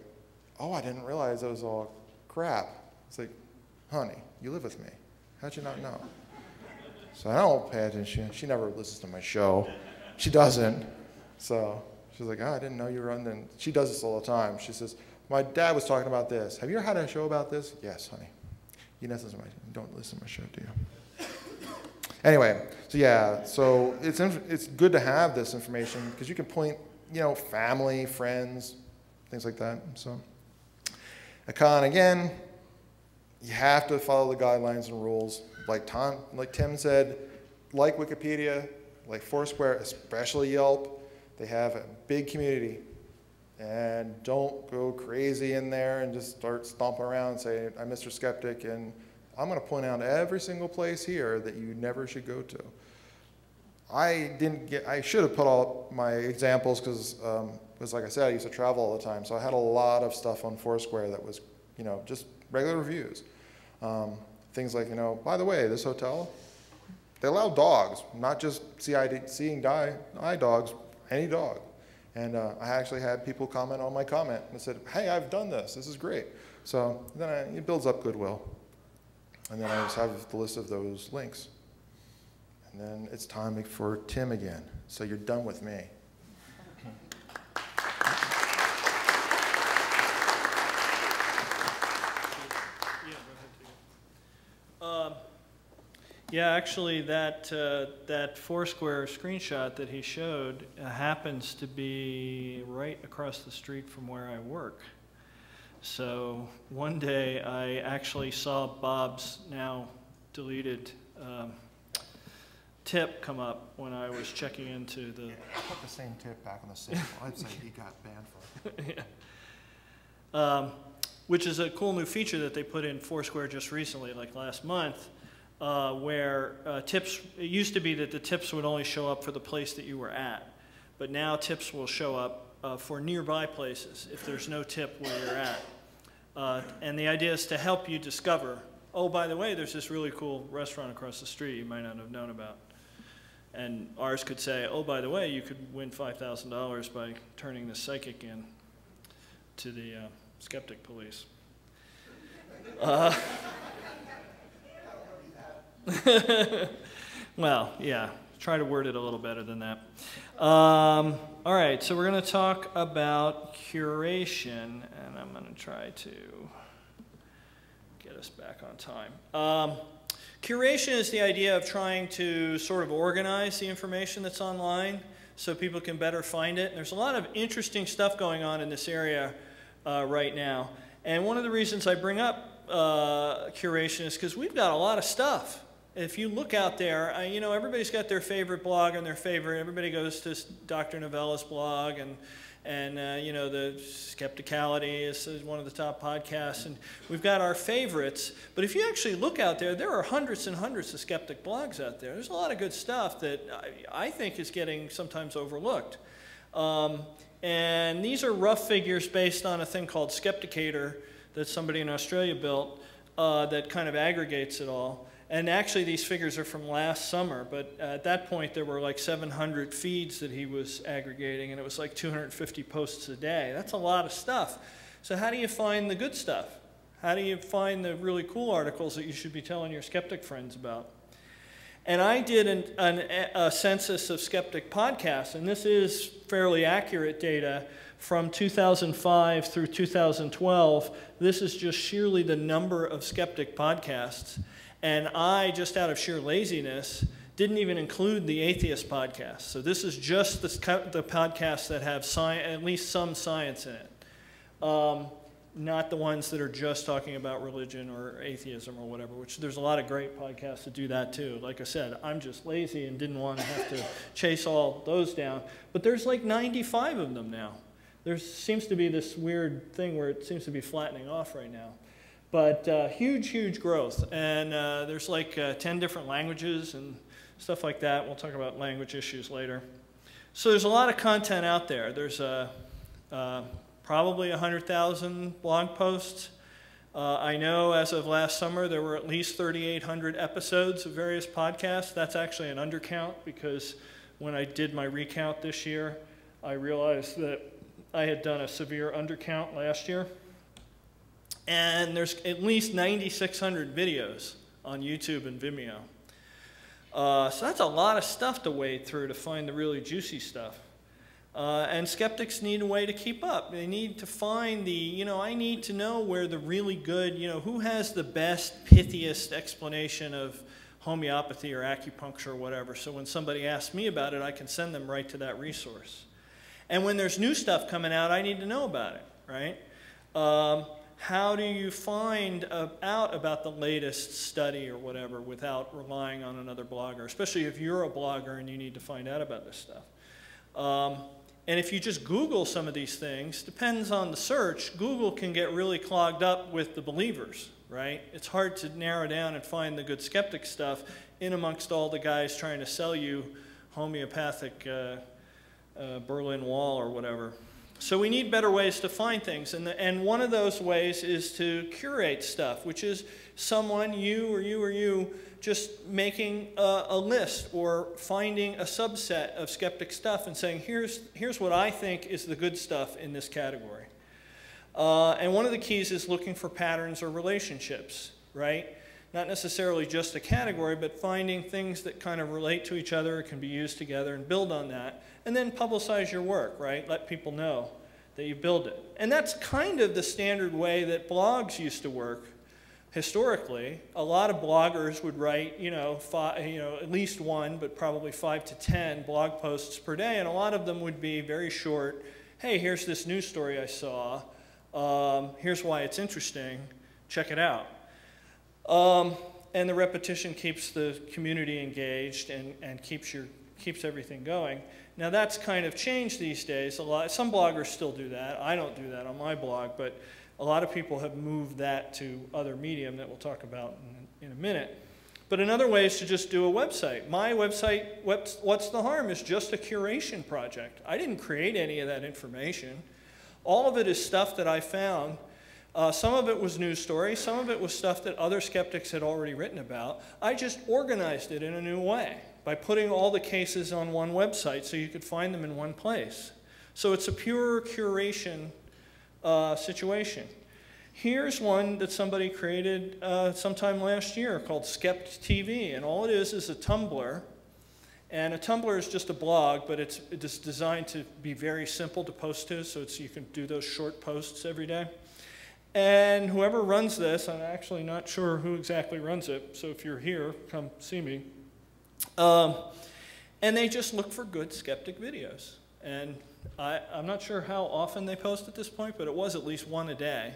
oh, I didn't realize it was all crap. It's like, honey, you live with me. How'd you not know? So I don't pay attention. She never listens to my show. She doesn't. So she's like, oh, I didn't know you were on. And she does this all the time. She says, my dad was talking about this. Have you ever had a show about this? Yes, honey. You don't listen to my, show, do you? Anyway, so yeah, so it's, it's good to have this information because you can point, you know, family, friends, things like that. So, again, you have to follow the guidelines and rules. Like Tom, like Tim said, like Wikipedia, like Foursquare, especially Yelp, they have a big community. And don't go crazy in there and just start stomping around and say, I'm Mr. Skeptic and I'm going to point out every single place here that you never should go to. I didn't get, I should have put all my examples because, um, because like I said, I used to travel all the time. So I had a lot of stuff on Foursquare that was, you know, just regular reviews. Um, things like, you know, by the way, this hotel, they allow dogs, not just seeing die, eye dogs, any dog. And uh, I actually had people comment on my comment and said, hey, I've done this. This is great. So then I, it builds up goodwill. And then I just have the list of those links. And then it's time for Tim again. So you're done with me. Um, yeah, actually, that uh, that Foursquare screenshot that he showed uh, happens to be right across the street from where I work. So one day I actually saw Bob's now deleted um, tip come up when I was checking into the. Yeah, put the same tip back on the sample. I'd say he got banned for it. yeah. Um, which is a cool new feature that they put in Foursquare just recently, like last month, uh, where uh, tips, it used to be that the tips would only show up for the place that you were at, but now tips will show up uh, for nearby places if there's no tip where you're at. Uh, and the idea is to help you discover, oh, by the way, there's this really cool restaurant across the street you might not have known about. And ours could say, oh, by the way, you could win $5,000 by turning the psychic in to the uh, skeptic police. Well, yeah, try to word it a little better than that. Um, all right, so we're going to talk about curation, and I'm going to try to get us back on time. Um, curation is the idea of trying to sort of organize the information that's online so people can better find it. There's a lot of interesting stuff going on in this area uh, right now. And one of the reasons I bring up uh, curation is because we've got a lot of stuff if you look out there, I, you know, everybody's got their favorite blog and their favorite. Everybody goes to Dr. Novella's blog, and and uh, you know, the Skepticality is, is, one of the top podcasts, and we've got our favorites. But if you actually look out there, there are hundreds and hundreds of skeptic blogs out there. There's a lot of good stuff that I, I think is getting sometimes overlooked. Um, and these are rough figures based on a thing called Skepticator that somebody in Australia built uh, that kind of aggregates it all. And actually, these figures are from last summer, but at that point, there were like 700 feeds that he was aggregating, and it was like 250 posts a day. That's a lot of stuff. So, how do you find the good stuff? How do you find the really cool articles that you should be telling your skeptic friends about? And I did an, an, a census of skeptic podcasts, and this is fairly accurate data from 2005 through 2012. This is just sheerly the number of skeptic podcasts. And I, just out of sheer laziness, didn't even include the atheist podcast. So this is just the, the podcasts that have sci- at least some science in it, um, not the ones that are just talking about religion or atheism or whatever. Which there's a lot of great podcasts that do that too. Like I said, I'm just lazy and didn't want to have to chase all those down. But there's like 95 of them now. There seems to be this weird thing where it seems to be flattening off right now. But uh, huge, huge growth. And uh, there's like uh, 10 different languages and stuff like that. We'll talk about language issues later. So there's a lot of content out there. There's uh, uh, probably 100,000 blog posts. Uh, I know as of last summer there were at least 3,800 episodes of various podcasts. That's actually an undercount because when I did my recount this year, I realized that I had done a severe undercount last year. And there's at least 9,600 videos on YouTube and Vimeo. Uh, so that's a lot of stuff to wade through to find the really juicy stuff. Uh, and skeptics need a way to keep up. They need to find the, you know, I need to know where the really good, you know, who has the best, pithiest explanation of homeopathy or acupuncture or whatever. So when somebody asks me about it, I can send them right to that resource. And when there's new stuff coming out, I need to know about it, right? Um, how do you find out about the latest study or whatever without relying on another blogger, especially if you're a blogger and you need to find out about this stuff? Um, and if you just Google some of these things, depends on the search, Google can get really clogged up with the believers, right? It's hard to narrow down and find the good skeptic stuff in amongst all the guys trying to sell you homeopathic uh, uh, Berlin Wall or whatever. So we need better ways to find things. And, the, and one of those ways is to curate stuff, which is someone, you or you or you, just making a, a, list or finding a subset of skeptic stuff and saying, here's, here's what I think is the good stuff in this category. Uh, and one of the keys is looking for patterns or relationships, right? Not necessarily just a category, but finding things that kind of relate to each other, can be used together, and build on that and then publicize your work, right? Let people know that you build it. And that's kind of the standard way that blogs used to work historically. A lot of bloggers would write, you know, five, you know, at least one, but probably five to 10 blog posts per day, and a lot of them would be very short. Hey, here's this news story I saw. Um, here's why it's interesting. Check it out. Um, and the repetition keeps the community engaged and, and keeps, your, keeps everything going. Now that's kind of changed these days. A lot, some bloggers still do that. I don't do that on my blog, but a lot of people have moved that to other medium that we'll talk about in, in a minute. But another way is to just do a website. My website, What's the Harm, is just a curation project. I didn't create any of that information. All of it is stuff that I found Uh, some of it was news stories, some of it was stuff that other skeptics had already written about. I just organized it in a new way by putting all the cases on one website so you could find them in one place. So it's a pure curation uh, situation. Here's one that somebody created uh, sometime last year called Skept TV, and all it is is a Tumblr. And a Tumblr is just a blog, but it's, it's designed to be very simple to post to, so you can do those short posts every day. And whoever runs this, I'm actually not sure who exactly runs it, so if you're here, come see me. Um, and they just look for good skeptic videos. And I, I'm not sure how often they post at this point, but it was at least one a day.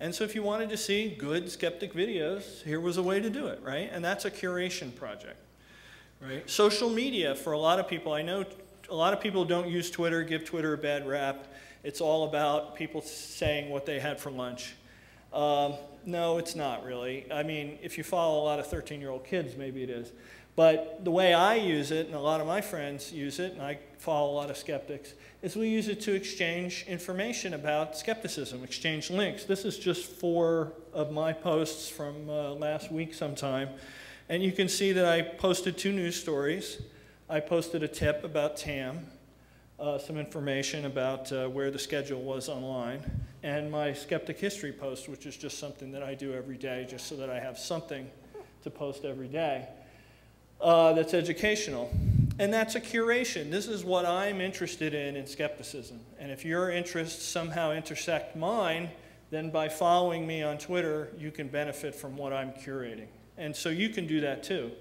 And so if you wanted to see good skeptic videos, here was a way to do it, right? And that's a curation project, right? Social media, for a lot of people, I know a lot of people don't use Twitter, give Twitter a bad rap. It's all about people saying what they had for lunch. Um, no, it's not really. I mean, if you follow a lot of 13-year-old kids, maybe it is. But the way I use it, and a lot of my friends use it, and I follow a lot of skeptics, is we use it to exchange information about skepticism, exchange links. This is just four of my posts from uh, last week sometime. And you can see that I posted two news stories. I posted a tip about TAM, uh, some information about uh, where the schedule was online, and my skeptic history post, which is just something that I do every day just so that I have something to post every day uh, that's educational. And that's a curation. This is what I'm interested in in skepticism. And if your interests somehow intersect mine, then by following me on Twitter, you can benefit from what I'm curating. And so you can do that too.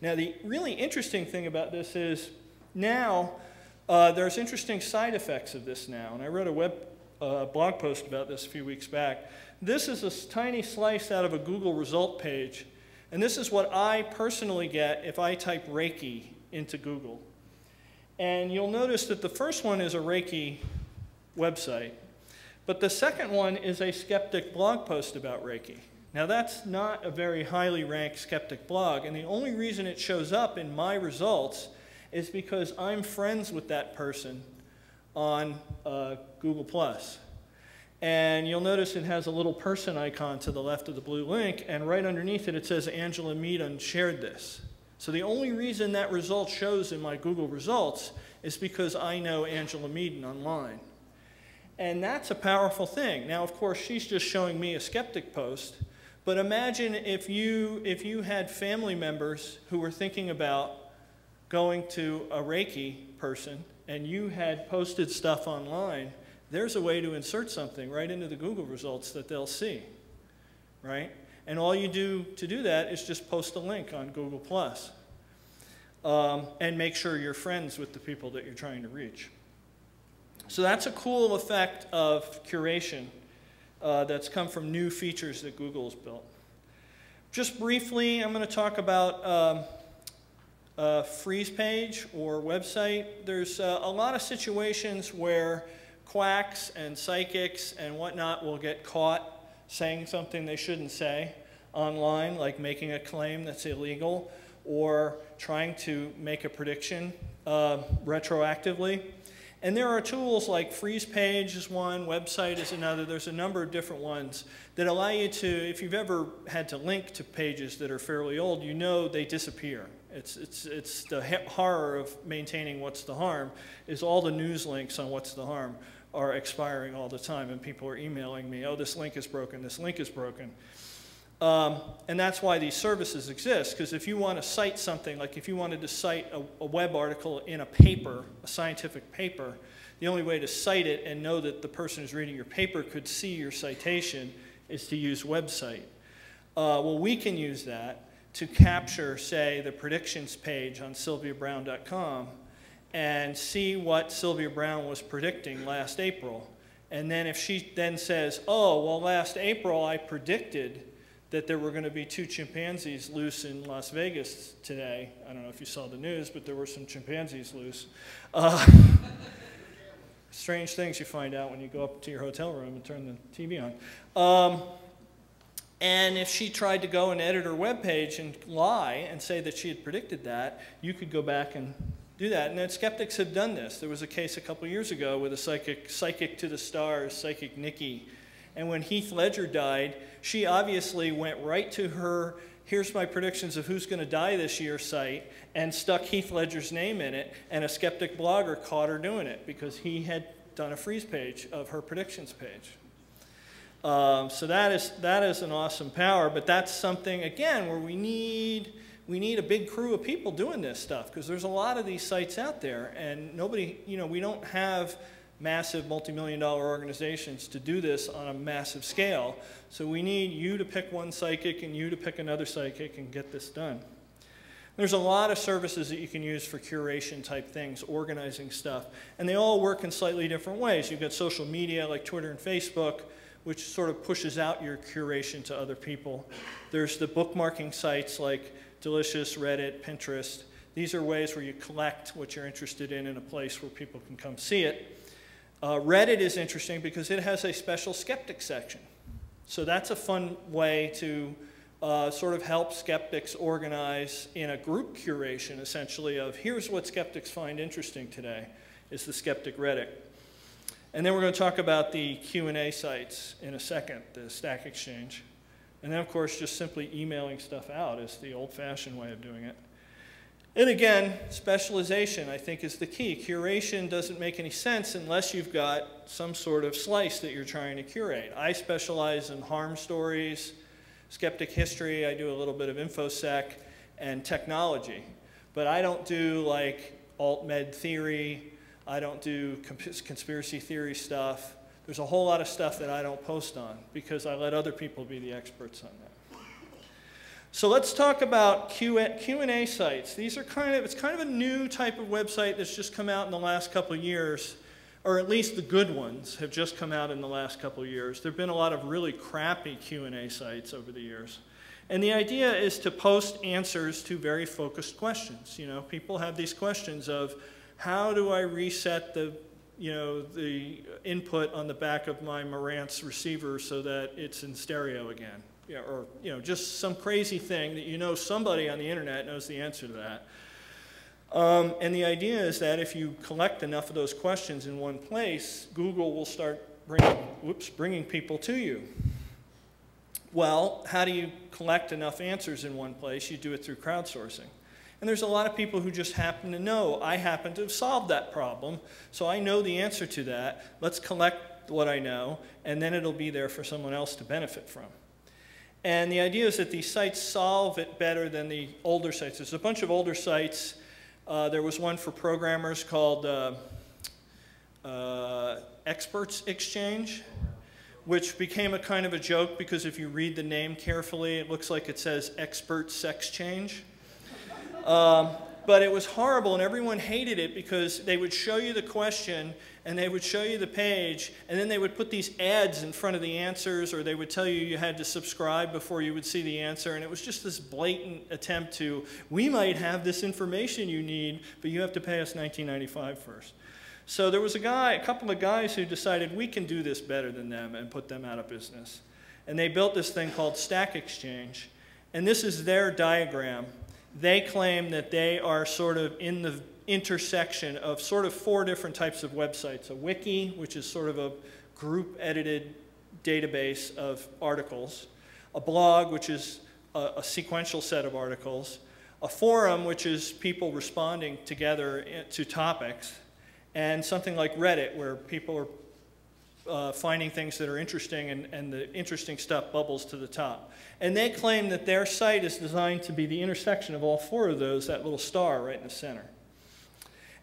Now, the really interesting thing about this is now uh, there's interesting side effects of this now. And I wrote a web uh, blog post about this a few weeks back. This is a tiny slice out of a Google result page and this is what I personally get if I type Reiki into Google. And you'll notice that the first one is a Reiki website, but the second one is a skeptic blog post about Reiki. Now, that's not a very highly ranked skeptic blog, and the only reason it shows up in my results is because I'm friends with that person on uh, Google. And you'll notice it has a little person icon to the left of the blue link, and right underneath it, it says Angela Meaden shared this. So the only reason that result shows in my Google results is because I know Angela Meaden online. And that's a powerful thing. Now, of course, she's just showing me a skeptic post, but imagine if you, if you had family members who were thinking about going to a Reiki person and you had posted stuff online there's a way to insert something right into the Google results that they'll see, right? And all you do to do that is just post a link on Google Plus um, and make sure you're friends with the people that you're trying to reach. So that's a cool effect of curation uh, that's come from new features that Google's built. Just briefly, I'm going to talk about um, a freeze page or WebCite. There's uh, a lot of situations where quacks and psychics and whatnot will get caught saying something they shouldn't say online, like making a claim that's illegal or trying to make a prediction uh, retroactively. And there are tools like Freeze Page is one, WebCite is another. There's a number of different ones that allow you to, if you've ever had to link to pages that are fairly old, you know they disappear. It's, it's, it's the horror of maintaining what's the harm is all the news links on what's the harm are expiring all the time, and people are emailing me, oh, this link is broken, this link is broken. Um, and that's why these services exist, because if you want to cite something, like if you wanted to cite a, a, web article in a paper, a scientific paper, the only way to cite it and know that the person who's reading your paper could see your citation is to use WebCite. Uh, well, we can use that to capture, say, the predictions page on sylviabrown.com and see what Sylvia Browne was predicting last April. And then if she then says, oh, well, last April I predicted that there were going to be two chimpanzees loose in Las Vegas today. I don't know if you saw the news, but there were some chimpanzees loose. Uh, strange things you find out when you go up to your hotel room and turn the TV on. Um, and if she tried to go and edit her webpage and lie and say that she had predicted that, you could go back and do that. And then skeptics have done this. There was a case a couple years ago with a psychic, psychic to the stars, psychic Nikki, And when Heath Ledger died, she obviously went right to her here's my predictions of who's going to die this year site and stuck Heath Ledger's name in it. And a skeptic blogger caught her doing it because he had done a freeze page of her predictions page. Um, so that is, that is an awesome power, but that's something, again, where we need, we need a big crew of people doing this stuff because there's a lot of these sites out there and nobody, you know, we don't have massive multi-million dollar organizations to do this on a massive scale. So we need you to pick one psychic and you to pick another psychic and get this done. There's a lot of services that you can use for curation type things, organizing stuff, and they all work in slightly different ways. You've got social media like Twitter and Facebook, which sort of pushes out your curation to other people. There's the bookmarking sites like Delicious, Reddit, Pinterest. These are ways where you collect what you're interested in in a place where people can come see it. Uh, Reddit is interesting because it has a special skeptic section. So that's a fun way to uh, sort of help skeptics organize in a group curation, essentially, of here's what skeptics find interesting today, is the Skeptic Reddit. And then we're going to talk about the Q&A sites in a second, the Stack Exchange. And then, of course, just simply emailing stuff out is the old-fashioned way of doing it. And again, specialization, I think, is the key. Curation doesn't make any sense unless you've got some sort of slice that you're trying to curate. I specialize in harm stories, skeptic history, I do a little bit of InfoSec, and technology. But I don't do like alt-med theory, I don't do conspiracy theory stuff. There's a whole lot of stuff that I don't post on because I let other people be the experts on that. So let's talk about Q&A sites. These are kind of, it's kind of a new type of website that's just come out in the last couple of years, or at least the good ones have just come out in the last couple of years. There have been a lot of really crappy Q&A sites over the years. And the idea is to post answers to very focused questions. You know, people have these questions of how do I reset the, you know, the input on the back of my Marantz receiver so that it's in stereo again? know, or you know, just some crazy thing that you know somebody on the internet knows the answer to that. Um, and the idea is that if you collect enough of those questions in one place, Google will start bringing, whoops, bringing people to you. Well, how do you collect enough answers in one place? You do it through crowdsourcing. And there's a lot of people who just happen to know, I happen to have solved that problem, so I know the answer to that. Let's collect what I know, and then it'll be there for someone else to benefit from. And the idea is that these sites solve it better than the older sites. There's a bunch of older sites. Uh, there was one for programmers called uh, uh, Experts Exchange, which became a kind of a joke because if you read the name carefully, it looks like it says Expert Sex Change. Um, but it was horrible, and everyone hated it because they would show you the question and they would show you the page, and then they would put these ads in front of the answers, or they would tell you you had to subscribe before you would see the answer. And it was just this blatant attempt to, we might have this information you need, but you have to pay us 1995 first. So there was a guy, a couple of guys who decided we can do this better than them and put them out of business. And they built this thing called Stack Exchange. And this is their diagram. They claim that they are sort of in the intersection of sort of four different types of websites. A wiki, which is sort of a group edited database of articles. A blog, which is a, a sequential set of articles. A forum, which is people responding together eh, to topics. And something like Reddit, where people are uh, finding things that are interesting and, and the interesting stuff bubbles to the top. And they claim that their site is designed to be the intersection of all four of those, that little star right in the center.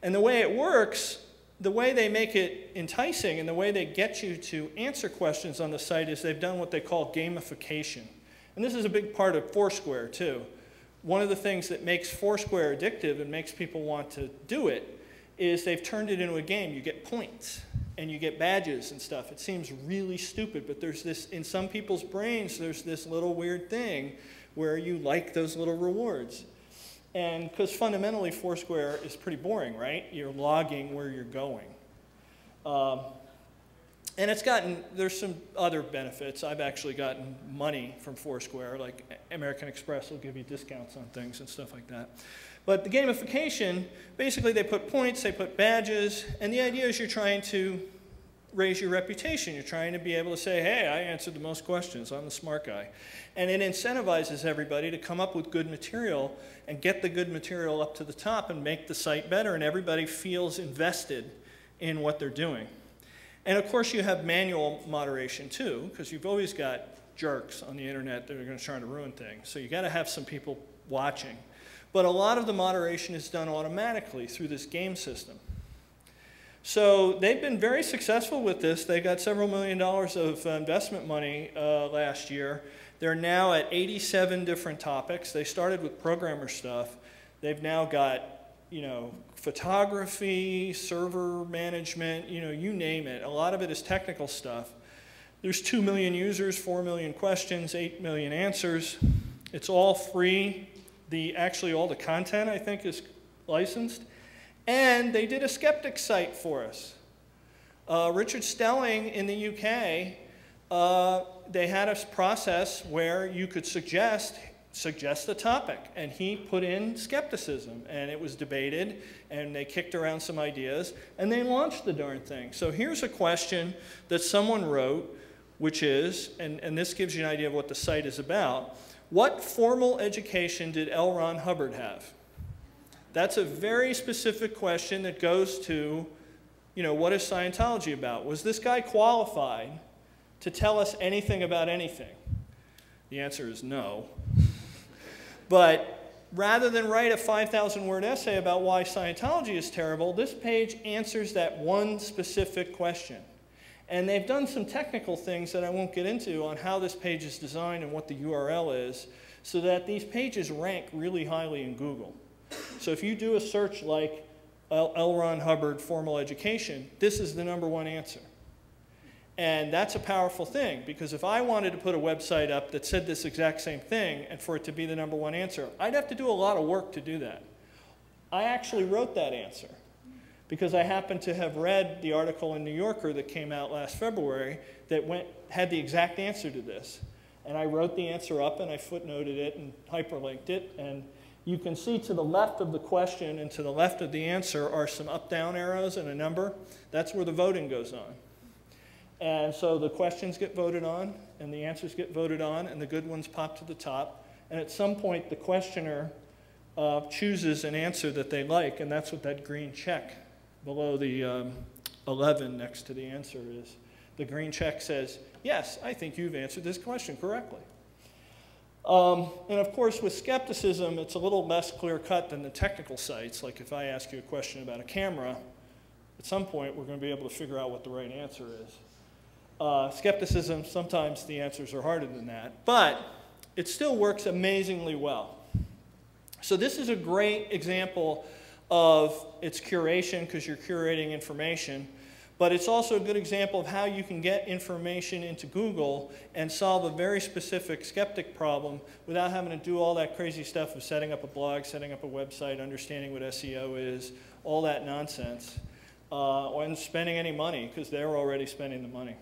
And the way it works, the way they make it enticing and the way they get you to answer questions on the site is they've done what they call gamification. And this is a big part of Foursquare, too. One of the things that makes Foursquare addictive and makes people want to do it is they've turned it into a game. You get points and you get badges and stuff. It seems really stupid, but there's this, in some people's brains, there's this little weird thing where you like those little rewards. And because fundamentally Foursquare is pretty boring, right? You're logging where you're going. Um, and it's gotten, there's some other benefits. I've actually gotten money from Foursquare, like American Express will give you discounts on things and stuff like that. But the gamification, basically they put points, they put badges, and the idea is you're trying to raise your reputation. You're trying to be able to say, hey, I answered the most questions. I'm the smart guy. And it incentivizes everybody to come up with good material and get the good material up to the top and make the site better. And everybody feels invested in what they're doing. And of course, you have manual moderation too, because you've always got jerks on the internet that are going to try to ruin things. So you got to have some people watching. But a lot of the moderation is done automatically through this game system. So they've been very successful with this. They got several million dollars of investment money uh, last year. They're now at 87 different topics. They started with programmer stuff. They've now got, you know, photography, server management, you know, you name it. A lot of it is technical stuff. There's 2 million users, 4 million questions, 8 million answers. It's all free. The, actually, all the content, I think, is licensed. And they did a skeptic site for us. Uh, Richard Stelling in the UK, uh, they had a process where you could suggest suggest a topic and he put in skepticism and it was debated and they kicked around some ideas and they launched the darn thing so here's a question that someone wrote which is and, and this gives you an idea of what the site is about what formal education did l ron hubbard have that's a very specific question that goes to, you know, what is Scientology about? Was this guy qualified to tell us anything about anything? The answer is no. but rather than write a 5,000 word essay about why Scientology is terrible, this page answers that one specific question. And they've done some technical things that I won't get into on how this page is designed and what the URL is, so that these pages rank really highly in Google. So if you do a search like L. L. Ron Hubbard formal education, this is the number one answer. And that's a powerful thing because if I wanted to put a website up that said this exact same thing and for it to be the number one answer, I'd have to do a lot of work to do that. I actually wrote that answer because I happen to have read the article in New Yorker that came out last February that went, had the exact answer to this. And I wrote the answer up and I footnoted it and hyperlinked it and you can see to the left of the question and to the left of the answer are some up-down arrows and a number. That's where the voting goes on. And so the questions get voted on, and the answers get voted on, and the good ones pop to the top. And at some point, the questioner uh, chooses an answer that they like, and that's what that green check below the um, 11 next to the answer is. The green check says, yes, I think you've answered this question correctly. Um, and of course, with skepticism, it's a little less clear cut than the technical sites. Like if I ask you a question about a camera, at some point we're going to be able to figure out what the right answer is. Uh, skepticism, sometimes the answers are harder than that, but it still works amazingly well. So this is a great example of its curation because you're curating information. But it's also a good example of how you can get information into Google and solve a very specific skeptic problem without having to do all that crazy stuff of setting up a blog, setting up a website, understanding what SEO is, all that nonsense, uh, and spending any money because they're already spending the money.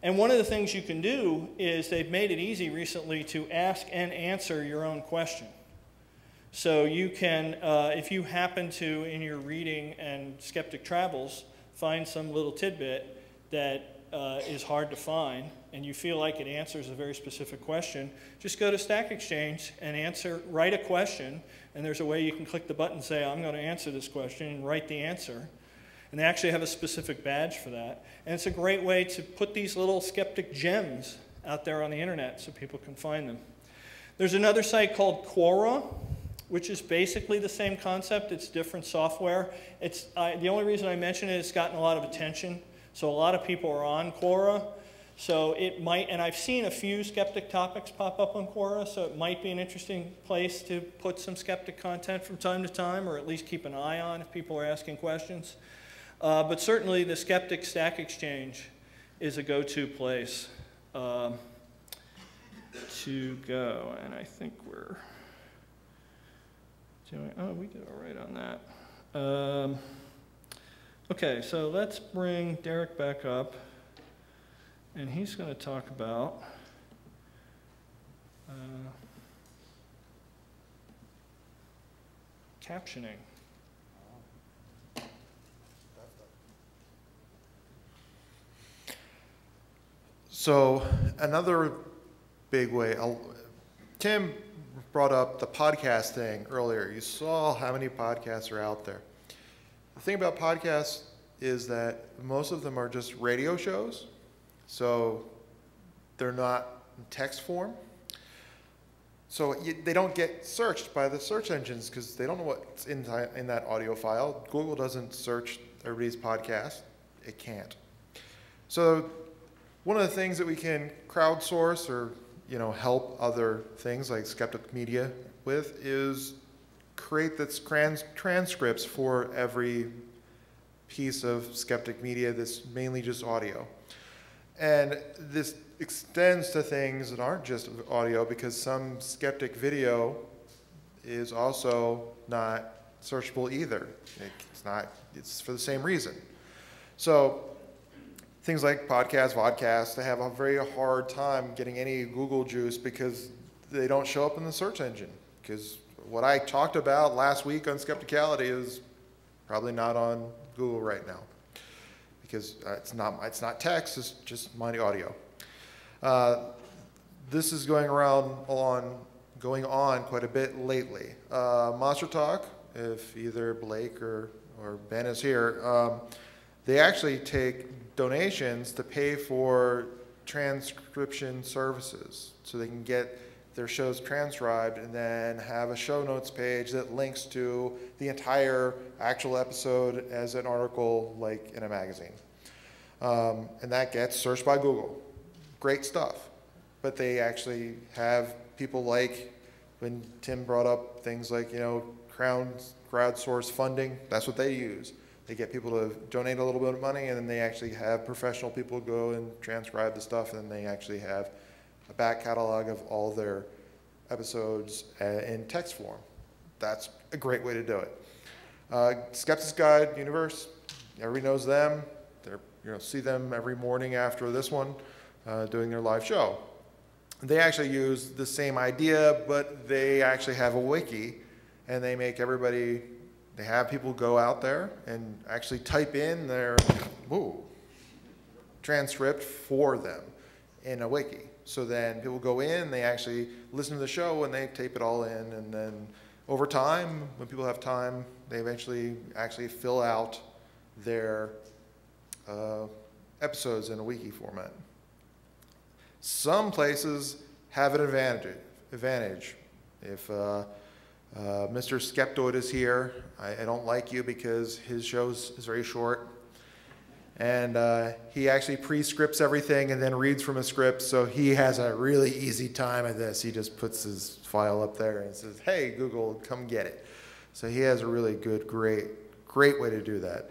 And one of the things you can do is they've made it easy recently to ask and answer your own question. So you can, uh, if you happen to, in your reading and skeptic travels, find some little tidbit that uh, is hard to find and you feel like it answers a very specific question, just go to Stack Exchange and answer, write a question, and there's a way you can click the button and say, I'm going to answer this question, and write the answer. And they actually have a specific badge for that. And it's a great way to put these little skeptic gems out there on the internet so people can find them. There's another site called Quora which is basically the same concept. It's different software. It's, uh, the only reason I mention it, it's gotten a lot of attention. So a lot of people are on Quora. So it might, and I've seen a few skeptic topics pop up on Quora, so it might be an interesting place to put some skeptic content from time to time, or at least keep an eye on if people are asking questions. Uh, but certainly the Skeptic Stack Exchange is a go-to place um, to go, and I think we're doing, oh, we did all right on that. Um, okay, so let's bring Derek back up, and he's going to talk about uh, captioning. So another big way, Tim brought up the podcast thing earlier. You saw how many podcasts are out there. The thing about podcasts is that most of them are just radio shows, so they're not in text form. So they don't get searched by the search engines because they don't know what's in, in that audio file. Google doesn't search everybody's podcast. It can't. So one of the things that we can crowdsource or you know help other things like Skeptic Media with is create this trans- transcripts for every piece of Skeptic Media that's mainly just audio. And this extends to things that aren't just audio because some skeptic video is also not searchable either. It's not, it's for the same reason. So things like podcasts, vodcasts, they have a very hard time getting any Google juice because they don't show up in the search engine. Because what I talked about last week on skepticality is probably not on Google right now because uh, it's not it's not text, it's just my audio. Uh, this is going around on going on quite a bit lately. Uh, Monster Talk, if either Blake or or Ben is here, um, they actually take donations to pay for transcription services, so they can get their shows transcribed and then have a show notes page that links to the entire actual episode as an article like in a magazine. Um, and that gets searched by Google. Great stuff. But they actually have people like when Tim brought up things like, you know, crowd, crowdsource funding, that's what they use. They get people to donate a little bit of money and then they actually have professional people go and transcribe the stuff and then they actually have a back catalog of all their episodes uh, in text form. That's a great way to do it. Uh, Skeptic's Guide Universe, everybody knows them. They're, you know, see them every morning after this one uh, doing their live show. They actually use the same idea, but they actually have a wiki and they make everybody, they have people go out there and actually type in their, ooh, transcript for them in a wiki. So then people go in, they actually listen to the show, and they tape it all in. And then over time, when people have time, they eventually actually fill out their uh, episodes in a wiki format. Some places have an advantage. Advantage. If uh, uh, Mr. Skeptoid is here, I, I don't like you because his show is very short. And uh, he actually pre-scripts everything and then reads from a script so he has a really easy time at this. He just puts his file up there and says hey google come get it. So he has a really good great great way to do that.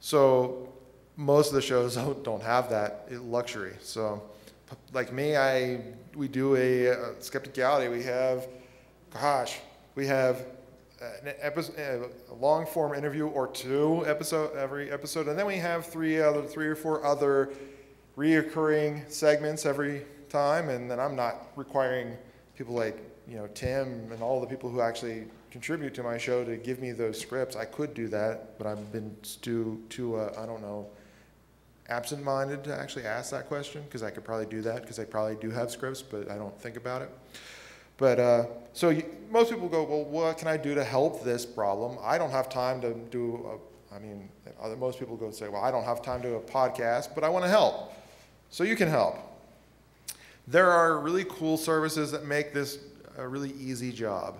So most of the shows don't, don't have that luxury. So like me i we do a, a skepticality. We have gosh we have an episode, a long form interview or two episode every episode, and then we have three other, three or four other reoccurring segments every time. And then I'm not requiring people like you know Tim and all the people who actually contribute to my show to give me those scripts. I could do that, but I've been too too uh, I don't know absent-minded to actually ask that question because I could probably do that because I probably do have scripts, but I don't think about it. But uh, so you, most people go, well, what can I do to help this problem? I don't have time to do. A, I mean, other, most people go and say, well, I don't have time to do a podcast, but I want to help. So you can help. There are really cool services that make this a really easy job.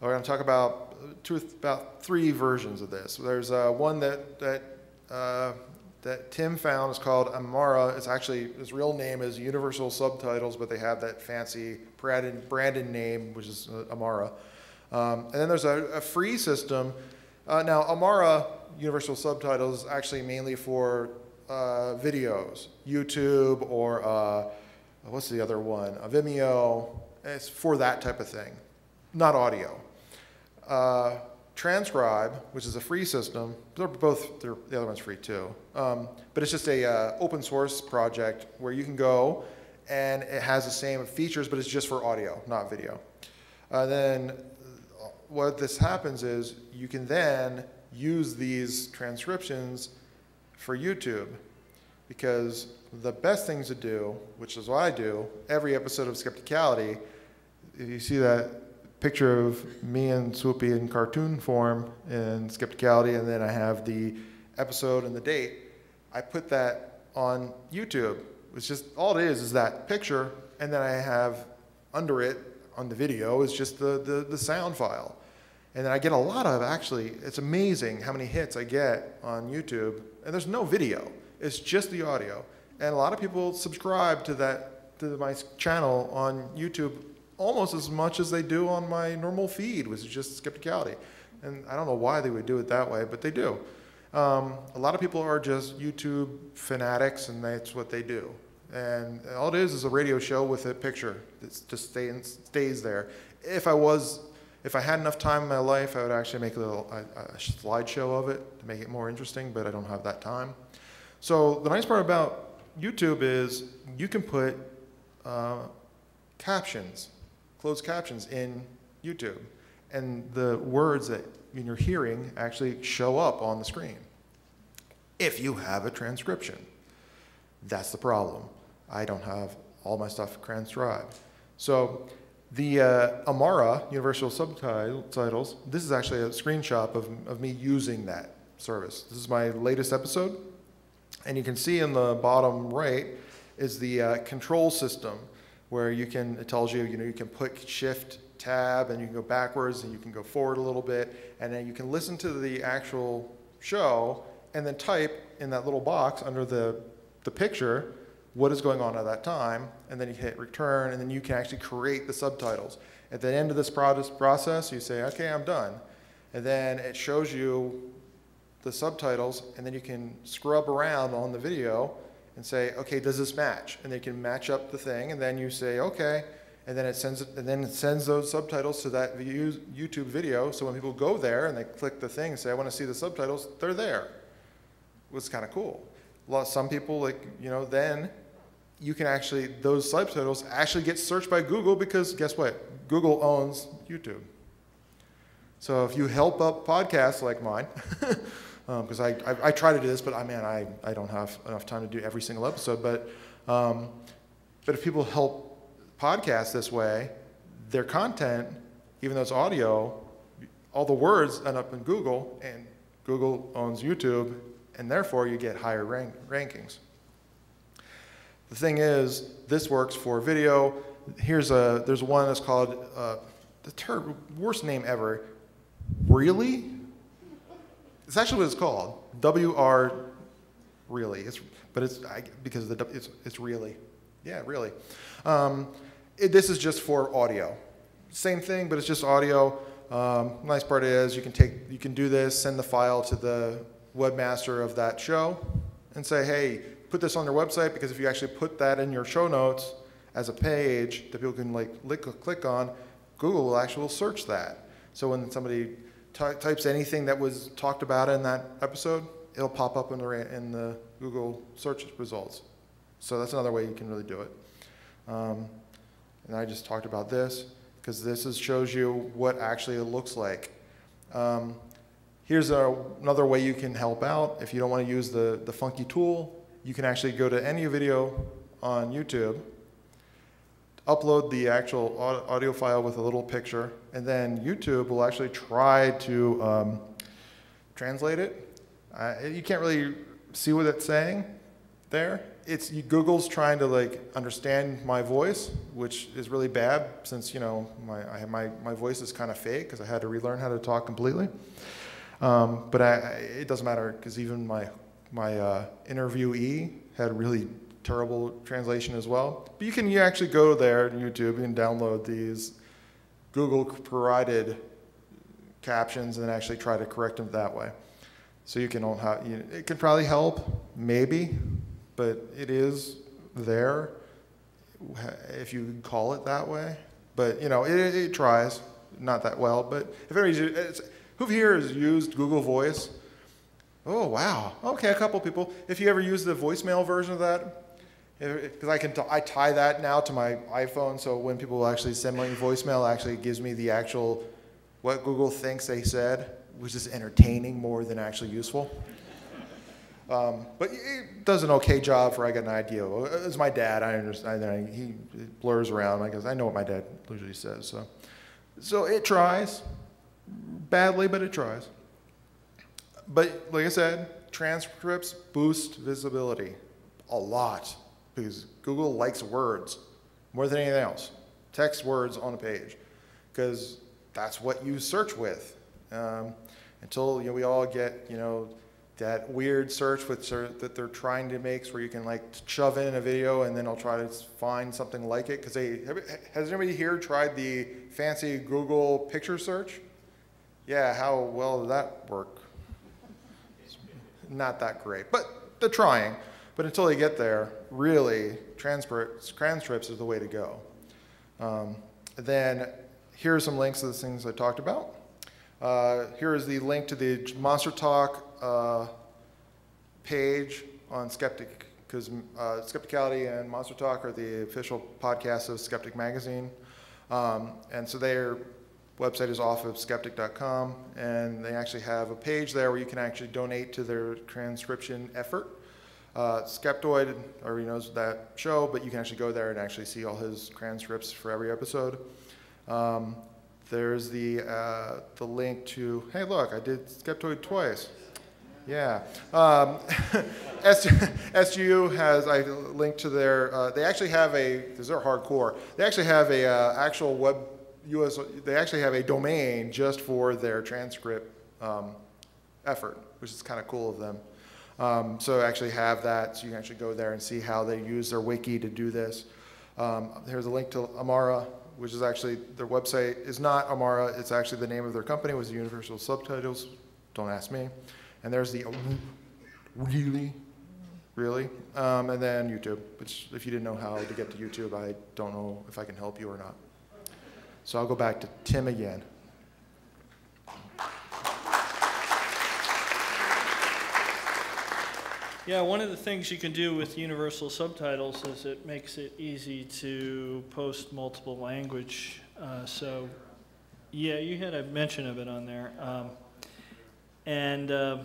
We're going to talk about two, about three versions of this. There's uh, one that that uh, that Tim found is called Amara. It's actually his real name is Universal Subtitles, but they have that fancy Brandon, name, which is uh, Amara. Um, and then there's a, a free system. Uh, now, Amara Universal Subtitles is actually mainly for uh, videos, YouTube or uh, what's the other one? A Vimeo. It's for that type of thing, not audio. Uh, Transcribe, which is a free system, they're both, they're, the other one's free too. Um, but it's just a uh, open source project where you can go and it has the same features, but it's just for audio, not video. Uh, then what this happens is you can then use these transcriptions for YouTube. because the best things to do, which is what I do, every episode of Skepticality, if you see that picture of me and Swoopy in cartoon form in Skepticality, and then I have the episode and the date, I put that on YouTube. It's just all it is is that picture, and then I have under it on the video is just the, the, the sound file. And then I get a lot of actually, it's amazing how many hits I get on YouTube. And there's no video, it's just the audio. And a lot of people subscribe to that to my channel on YouTube almost as much as they do on my normal feed, which is just skepticality. And I don't know why they would do it that way, but they do. Um, a lot of people are just YouTube fanatics, and that's what they do. And all it is is a radio show with a picture that just stay, stays there. If I was, if I had enough time in my life, I would actually make a little a, a slideshow of it to make it more interesting, but I don't have that time. So the nice part about YouTube is you can put uh, captions, closed captions in YouTube, and the words that you're hearing actually show up on the screen if you have a transcription. That's the problem. I don't have all my stuff transcribed. So the uh, Amara Universal Subtitles, this is actually a screenshot of, of me using that service. This is my latest episode. And you can see in the bottom right is the uh, control system where you can, it tells you, you know, you can put shift tab and you can go backwards and you can go forward a little bit. And then you can listen to the actual show and then type in that little box under the, the picture what is going on at that time, and then you hit return, and then you can actually create the subtitles. At the end of this process, you say, okay, I'm done. And then it shows you the subtitles, and then you can scrub around on the video and say, okay, does this match? And they can match up the thing, and then you say, okay, and then it sends it, and then it sends those subtitles to that YouTube video. So when people go there and they click the thing and say, I want to see the subtitles, they're there. It was kind of cool. Some people, like you know, then you can actually, those subtitles actually get searched by Google because guess what? Google owns YouTube. So if you help up podcasts like mine, because um, I, I, I, try to do this, but I man, I, I don't have enough time to do every single episode. But um, but if people help podcasts this way, their content, even though it's audio, all the words end up in Google, and Google owns YouTube, and therefore you get higher rank, rankings. The thing is, this works for video. Here's a, there's one that's called, uh, the worst name ever, Wreally? It's actually what it's called, W-R, really. It's, but it's, I, because the, it's, it's really. Yeah, really. Um, it, this is just for audio. Same thing, but it's just audio. Um, nice part is you can take, you can do this, send the file to the webmaster of that show, and say, hey, put this on their website because if you actually put that in your show notes as a page that people can like click on, Google will actually search that. So when somebody types anything that was talked about in that episode, it'll pop up in the, in the Google search results. So that's another way you can really do it. Um, and I just talked about this because this is, shows you what actually it looks like. Um, here's a, another way you can help out. If you don't want to use the, the funky tool, you can actually go to any video on YouTube, upload the actual audio file with a little picture, and then YouTube will actually try to um, translate it. Uh, you can't really see what it's saying there. It's Google's trying to like understand my voice, which is really bad since you know my I, my my voice is kind of fake because I had to relearn how to talk completely. Um, but I, it doesn't matter because even my my uh, interviewee had really terrible translation as well. But you can you actually go there to YouTube and download these Google provided captions and actually try to correct them that way. So you can have, you know, it can probably help, maybe, but it is there if you call it that way. But you know, it, it tries not that well. But if anybody's, who here has used Google Voice? Oh, wow. Okay, a couple people. If you ever use the voicemail version of that, because I can t- I tie that now to my iPhone, so when people actually send me voicemail, actually gives me the actual what Google thinks they said, which is entertaining more than actually useful. Um, but it does an okay job for I get an idea. Well, It's my dad. I understand. He blurs around. Guess I know what my dad usually says. So, so it tries badly, but it tries. But like I said, transcripts boost visibility a lot because Google likes words more than anything else. Text words on a page because that's what you search with. Um, until you know, we all get you know that weird search with that they're trying to make where you can like shove in a video and then I'll try to find something like it because they has anybody here tried the fancy Google picture search? Yeah, how well did that work? Not that great, but they're trying. But until they get there, really, transcripts, is the way to go. Um, then here are some links to the things I talked about. Uh, here is the link to the Monster Talk uh, page on Skeptic, because uh, Skepticality and Monster Talk are the official podcasts of Skeptic Magazine. Um, and so their website is off of skeptic.com, and they actually have a page there where you can actually donate to their transcription effort. Uh, Skeptoid already knows that show, but you can actually go there and actually see all his transcripts for every episode. Um, there's the, uh, the link to, hey, look, I did Skeptoid twice. Yeah. Um, SGU has, I linked to their, uh, they actually have a, because they're hardcore, they actually have a uh, actual web US, they actually have a domain just for their transcript um, effort, which is kind of cool of them. Um, so actually have that, so you can actually go there and see how they use their wiki to do this. Um, here's a link to Amara, which is actually, their website is not Amara, it's actually the name of their company, was Universal Subtitles, don't ask me. And there's the really, really, um, and then YouTube, which if you didn't know how to get to YouTube, I don't know if I can help you or not. So I'll go back to Tim again. Yeah, one of the things you can do with universal subtitles is it makes it easy to post multiple language. Uh, so, yeah, you had a mention of it on there. Um, and uh,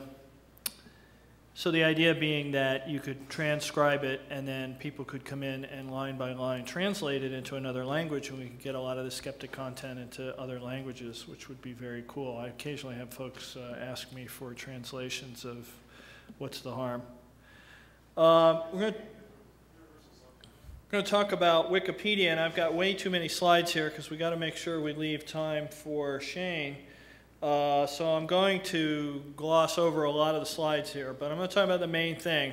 so the idea being that you could transcribe it and then people could come in and line by line translate it into another language and we could get a lot of the skeptic content into other languages, which would be very cool. I occasionally have folks uh, ask me for translations of what's the harm. Uh, we're going to going to talk about Wikipedia, and I've got way too many slides here because we got to make sure we leave time for Shane. Uh, so I'm going to gloss over a lot of the slides here, but I'm going to talk about the main thing.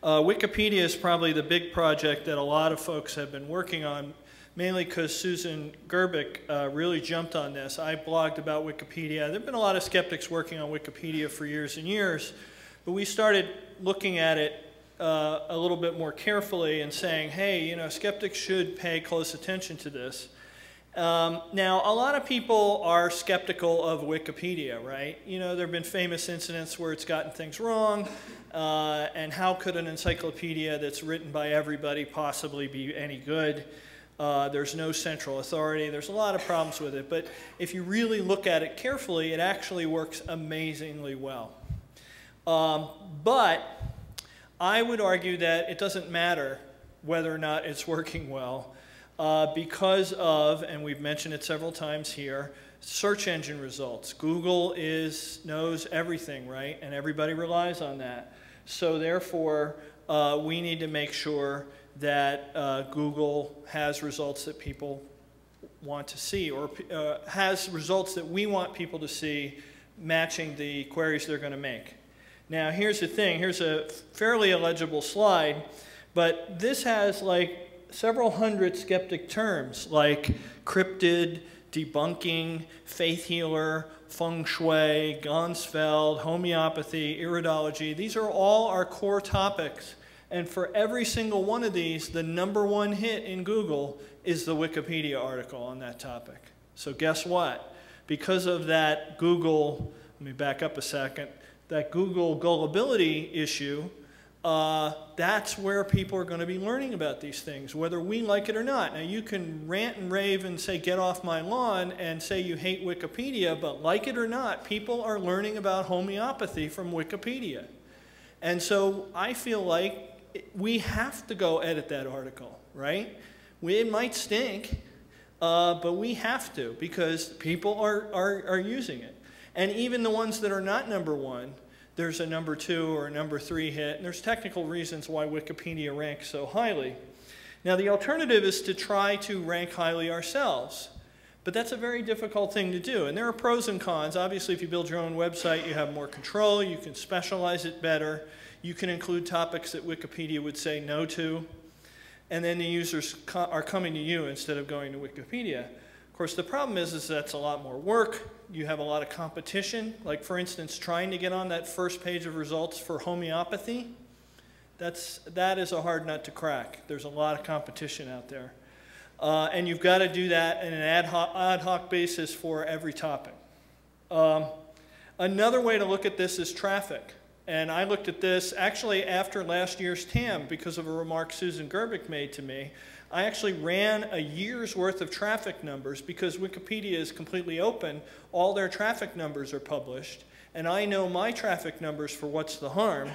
Uh, Wikipedia is probably the big project that a lot of folks have been working on, mainly because Susan Gerbic uh, really jumped on this. I blogged about Wikipedia. There have been a lot of skeptics working on Wikipedia for years and years, but we started looking at it uh, a little bit more carefully and saying, hey, you know, skeptics should pay close attention to this. Um, now, a lot of people are skeptical of Wikipedia, right? You know, there have been famous incidents where it's gotten things wrong, uh, and how could an encyclopedia that's written by everybody possibly be any good? Uh, there's no central authority. There's a lot of problems with it, but if you really look at it carefully, it actually works amazingly well. Um, but I would argue that it doesn't matter whether or not it's working well uh, because of, and we've mentioned it several times here, search engine results. Google is knows everything, right? And everybody relies on that. So therefore, uh, we need to make sure that uh, Google has results that people want to see or uh, has results that we want people to see matching the queries they're going to make. Now here's the thing, here's a fairly illegible slide, but this has like several hundred skeptic terms like cryptid, debunking, faith healer, feng shui, Ganzfeld, homeopathy, iridology. These are all our core topics. And for every single one of these, the number one hit in Google is the Wikipedia article on that topic. So guess what? Because of that Google, let me back up a second, that Google gullibility issue, uh, that's where people are going to be learning about these things, whether we like it or not. Now, you can rant and rave and say, get off my lawn, and say you hate Wikipedia, but like it or not, people are learning about homeopathy from Wikipedia. And so I feel like we have to go edit that article, right? We, it might stink, uh, but we have to because people are, are, are using it. And even the ones that are not number one, there's a number two or a number three hit, and there's technical reasons why Wikipedia ranks so highly. Now, the alternative is to try to rank highly ourselves. But that's a very difficult thing to do. And there are pros and cons. Obviously, if you build your own website, you have more control, you can specialize it better, you can include topics that Wikipedia would say no to, and then the users co are coming to you instead of going to Wikipedia. Of course, the problem is, is that's a lot more work. You have a lot of competition. Like, for instance, trying to get on that first page of results for homeopathy, that's, that is a hard nut to crack. There's a lot of competition out there. Uh, and you've got to do that in an ad hoc, ad hoc basis for every topic. Um, another way to look at this is traffic. And I looked at this actually after last year's TAM because of a remark Susan Gerbic made to me. I actually ran a year's worth of traffic numbers because Wikipedia is completely open. All their traffic numbers are published. And I know my traffic numbers for What's the Harm.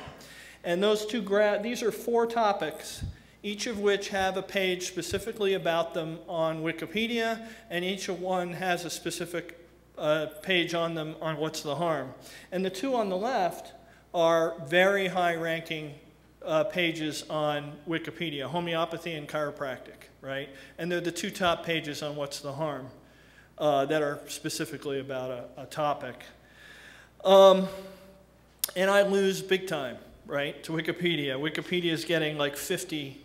And those two, these are four topics each of which have a page specifically about them on Wikipedia, and each of one has a specific uh, page on them on what's the harm. And the two on the left are very high ranking uh, pages on Wikipedia, homeopathy and chiropractic, right? And they're the two top pages on what's the harm uh, that are specifically about a, a topic. Um, and I lose big time, right, to Wikipedia. Wikipedia is getting like 50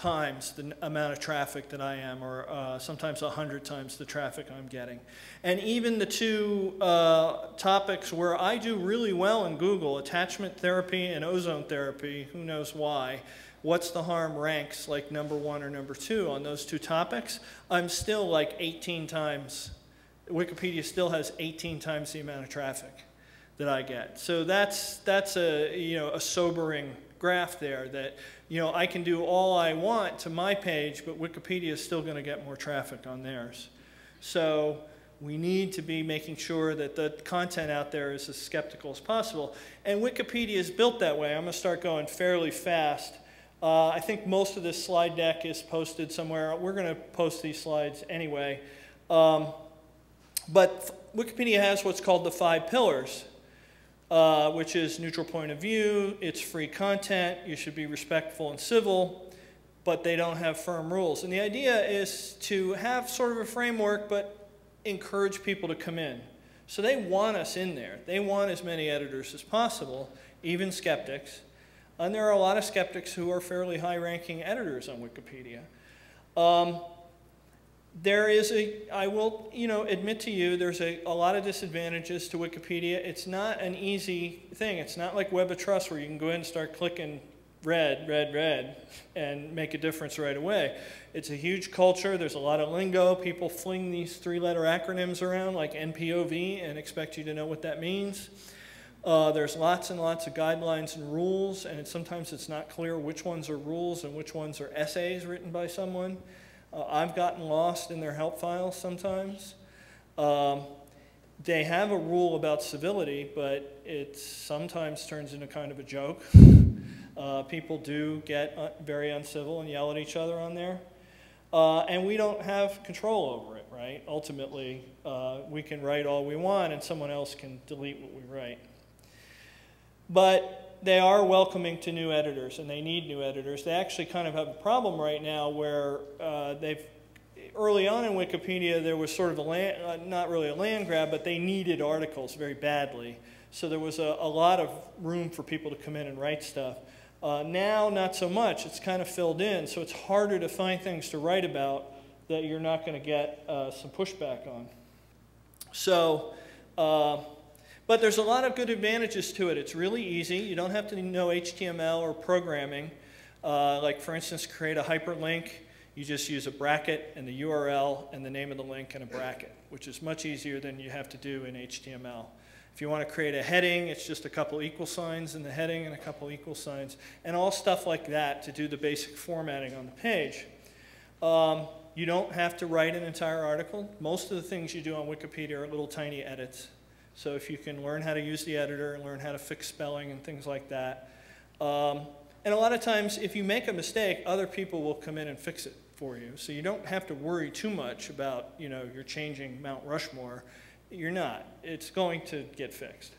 times the amount of traffic that I am, or uh, sometimes 100 times the traffic I'm getting. And even the two uh, topics where I do really well in Google, attachment therapy and ozone therapy, who knows why, what's the harm ranks like number one or number two on those two topics, I'm still like 18 times, Wikipedia still has 18 times the amount of traffic that I get. So that's, that's a, you know, a sobering graph there that you know, I can do all I want to my page, but Wikipedia is still going to get more traffic on theirs. So we need to be making sure that the content out there is as skeptical as possible. And Wikipedia is built that way. I'm going to start going fairly fast. Uh, I think most of this slide deck is posted somewhere. We're going to post these slides anyway. Um, but Wikipedia has what's called the five pillars uh, which is neutral point of view, it's free content, you should be respectful and civil, but they don't have firm rules. And the idea is to have sort of a framework, but encourage people to come in. So they want us in there. They want as many editors as possible, even skeptics. And there are a lot of skeptics who are fairly high-ranking editors on Wikipedia. Um, there is a, I will, you know, admit to you, there's a, a lot of disadvantages to Wikipedia. It's not an easy thing. It's not like Web of Trust where you can go in and start clicking red, red, red, and make a difference right away. It's a huge culture. There's a lot of lingo. People fling these three-letter acronyms around like NPOV and expect you to know what that means. Uh, there's lots and lots of guidelines and rules, and sometimes it's not clear which ones are rules and which ones are essays written by someone. Uh, I've gotten lost in their help files sometimes. Um, they have a rule about civility, but it sometimes turns into kind of a joke. Uh, people do get uh, very uncivil and yell at each other on there. Uh, and we don't have control over it, right? Ultimately, uh, we can write all we want and someone else can delete what we write. But they are welcoming to new editors, and they need new editors. They actually kind of have a problem right now where uh, they've early on in Wikipedia there was sort of a land, uh, not really a land grab, but they needed articles very badly. So there was a, a lot of room for people to come in and write stuff. Uh, now, not so much. It's kind of filled in, so it's harder to find things to write about that you're not going to get uh, some pushback on. So. But there's a lot of good advantages to it. It's really easy. You don't have to know HTML or programming. Uh, like, for instance, create a hyperlink. You just use a bracket and the URL and the name of the link and a bracket, which is much easier than you have to do in HTML. If you want to create a heading, it's just a couple equal signs in the heading and a couple equal signs, and all stuff like that to do the basic formatting on the page. Um, you don't have to write an entire article. Most of the things you do on Wikipedia are little tiny edits so if you can learn how to use the editor and learn how to fix spelling and things like that, Um, and a lot of times, if you make a mistake, other people will come in and fix it for you. So you don't have to worry too much about, you know, you're changing Mount Rushmore. You're not. It's going to get fixed.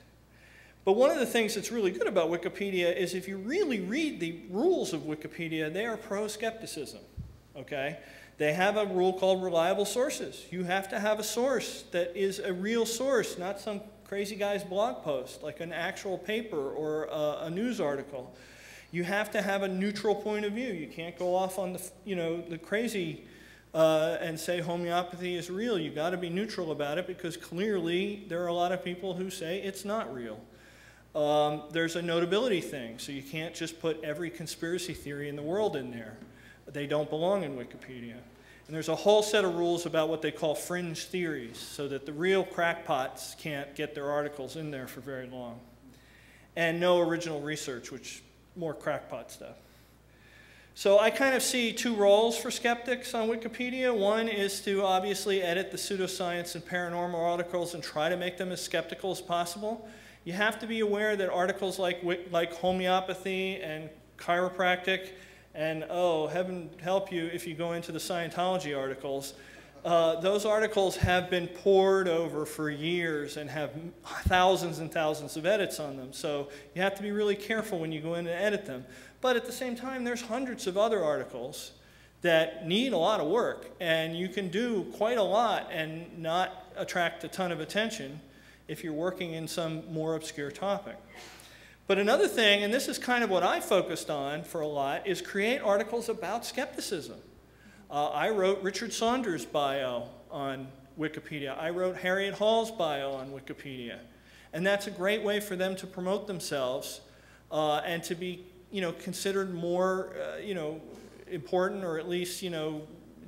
But one of the things that's really good about Wikipedia is if you really read the rules of Wikipedia, they are pro-skepticism, okay? They have a rule called reliable sources. You have to have a source that is a real source, not some crazy guy's blog post, like an actual paper or a, a news article. You have to have a neutral point of view. You can't go off on the, you know, the crazy uh, and say homeopathy is real. You've got to be neutral about it because clearly there are a lot of people who say it's not real. Um, there's a notability thing, so you can't just put every conspiracy theory in the world in there. They don't belong in Wikipedia. And there's a whole set of rules about what they call fringe theories, so that the real crackpots can't get their articles in there for very long. And no original research, which more crackpot stuff. So I kind of see two roles for skeptics on Wikipedia. One is to obviously edit the pseudoscience and paranormal articles and try to make them as skeptical as possible. You have to be aware that articles like, like homeopathy and chiropractic and oh, heaven help you if you go into the Scientology articles, uh, those articles have been poured over for years and have thousands and thousands of edits on them. So you have to be really careful when you go in and edit them. But at the same time, there's hundreds of other articles that need a lot of work, and you can do quite a lot and not attract a ton of attention if you're working in some more obscure topic. But another thing, and this is kind of what I focused on for a lot, is create articles about skepticism. Uh, I wrote Richard Saunders' bio on Wikipedia. I wrote Harriet Hall's bio on Wikipedia. And that's a great way for them to promote themselves uh, and to be, you know, considered more, uh, you know, important or at least, you know,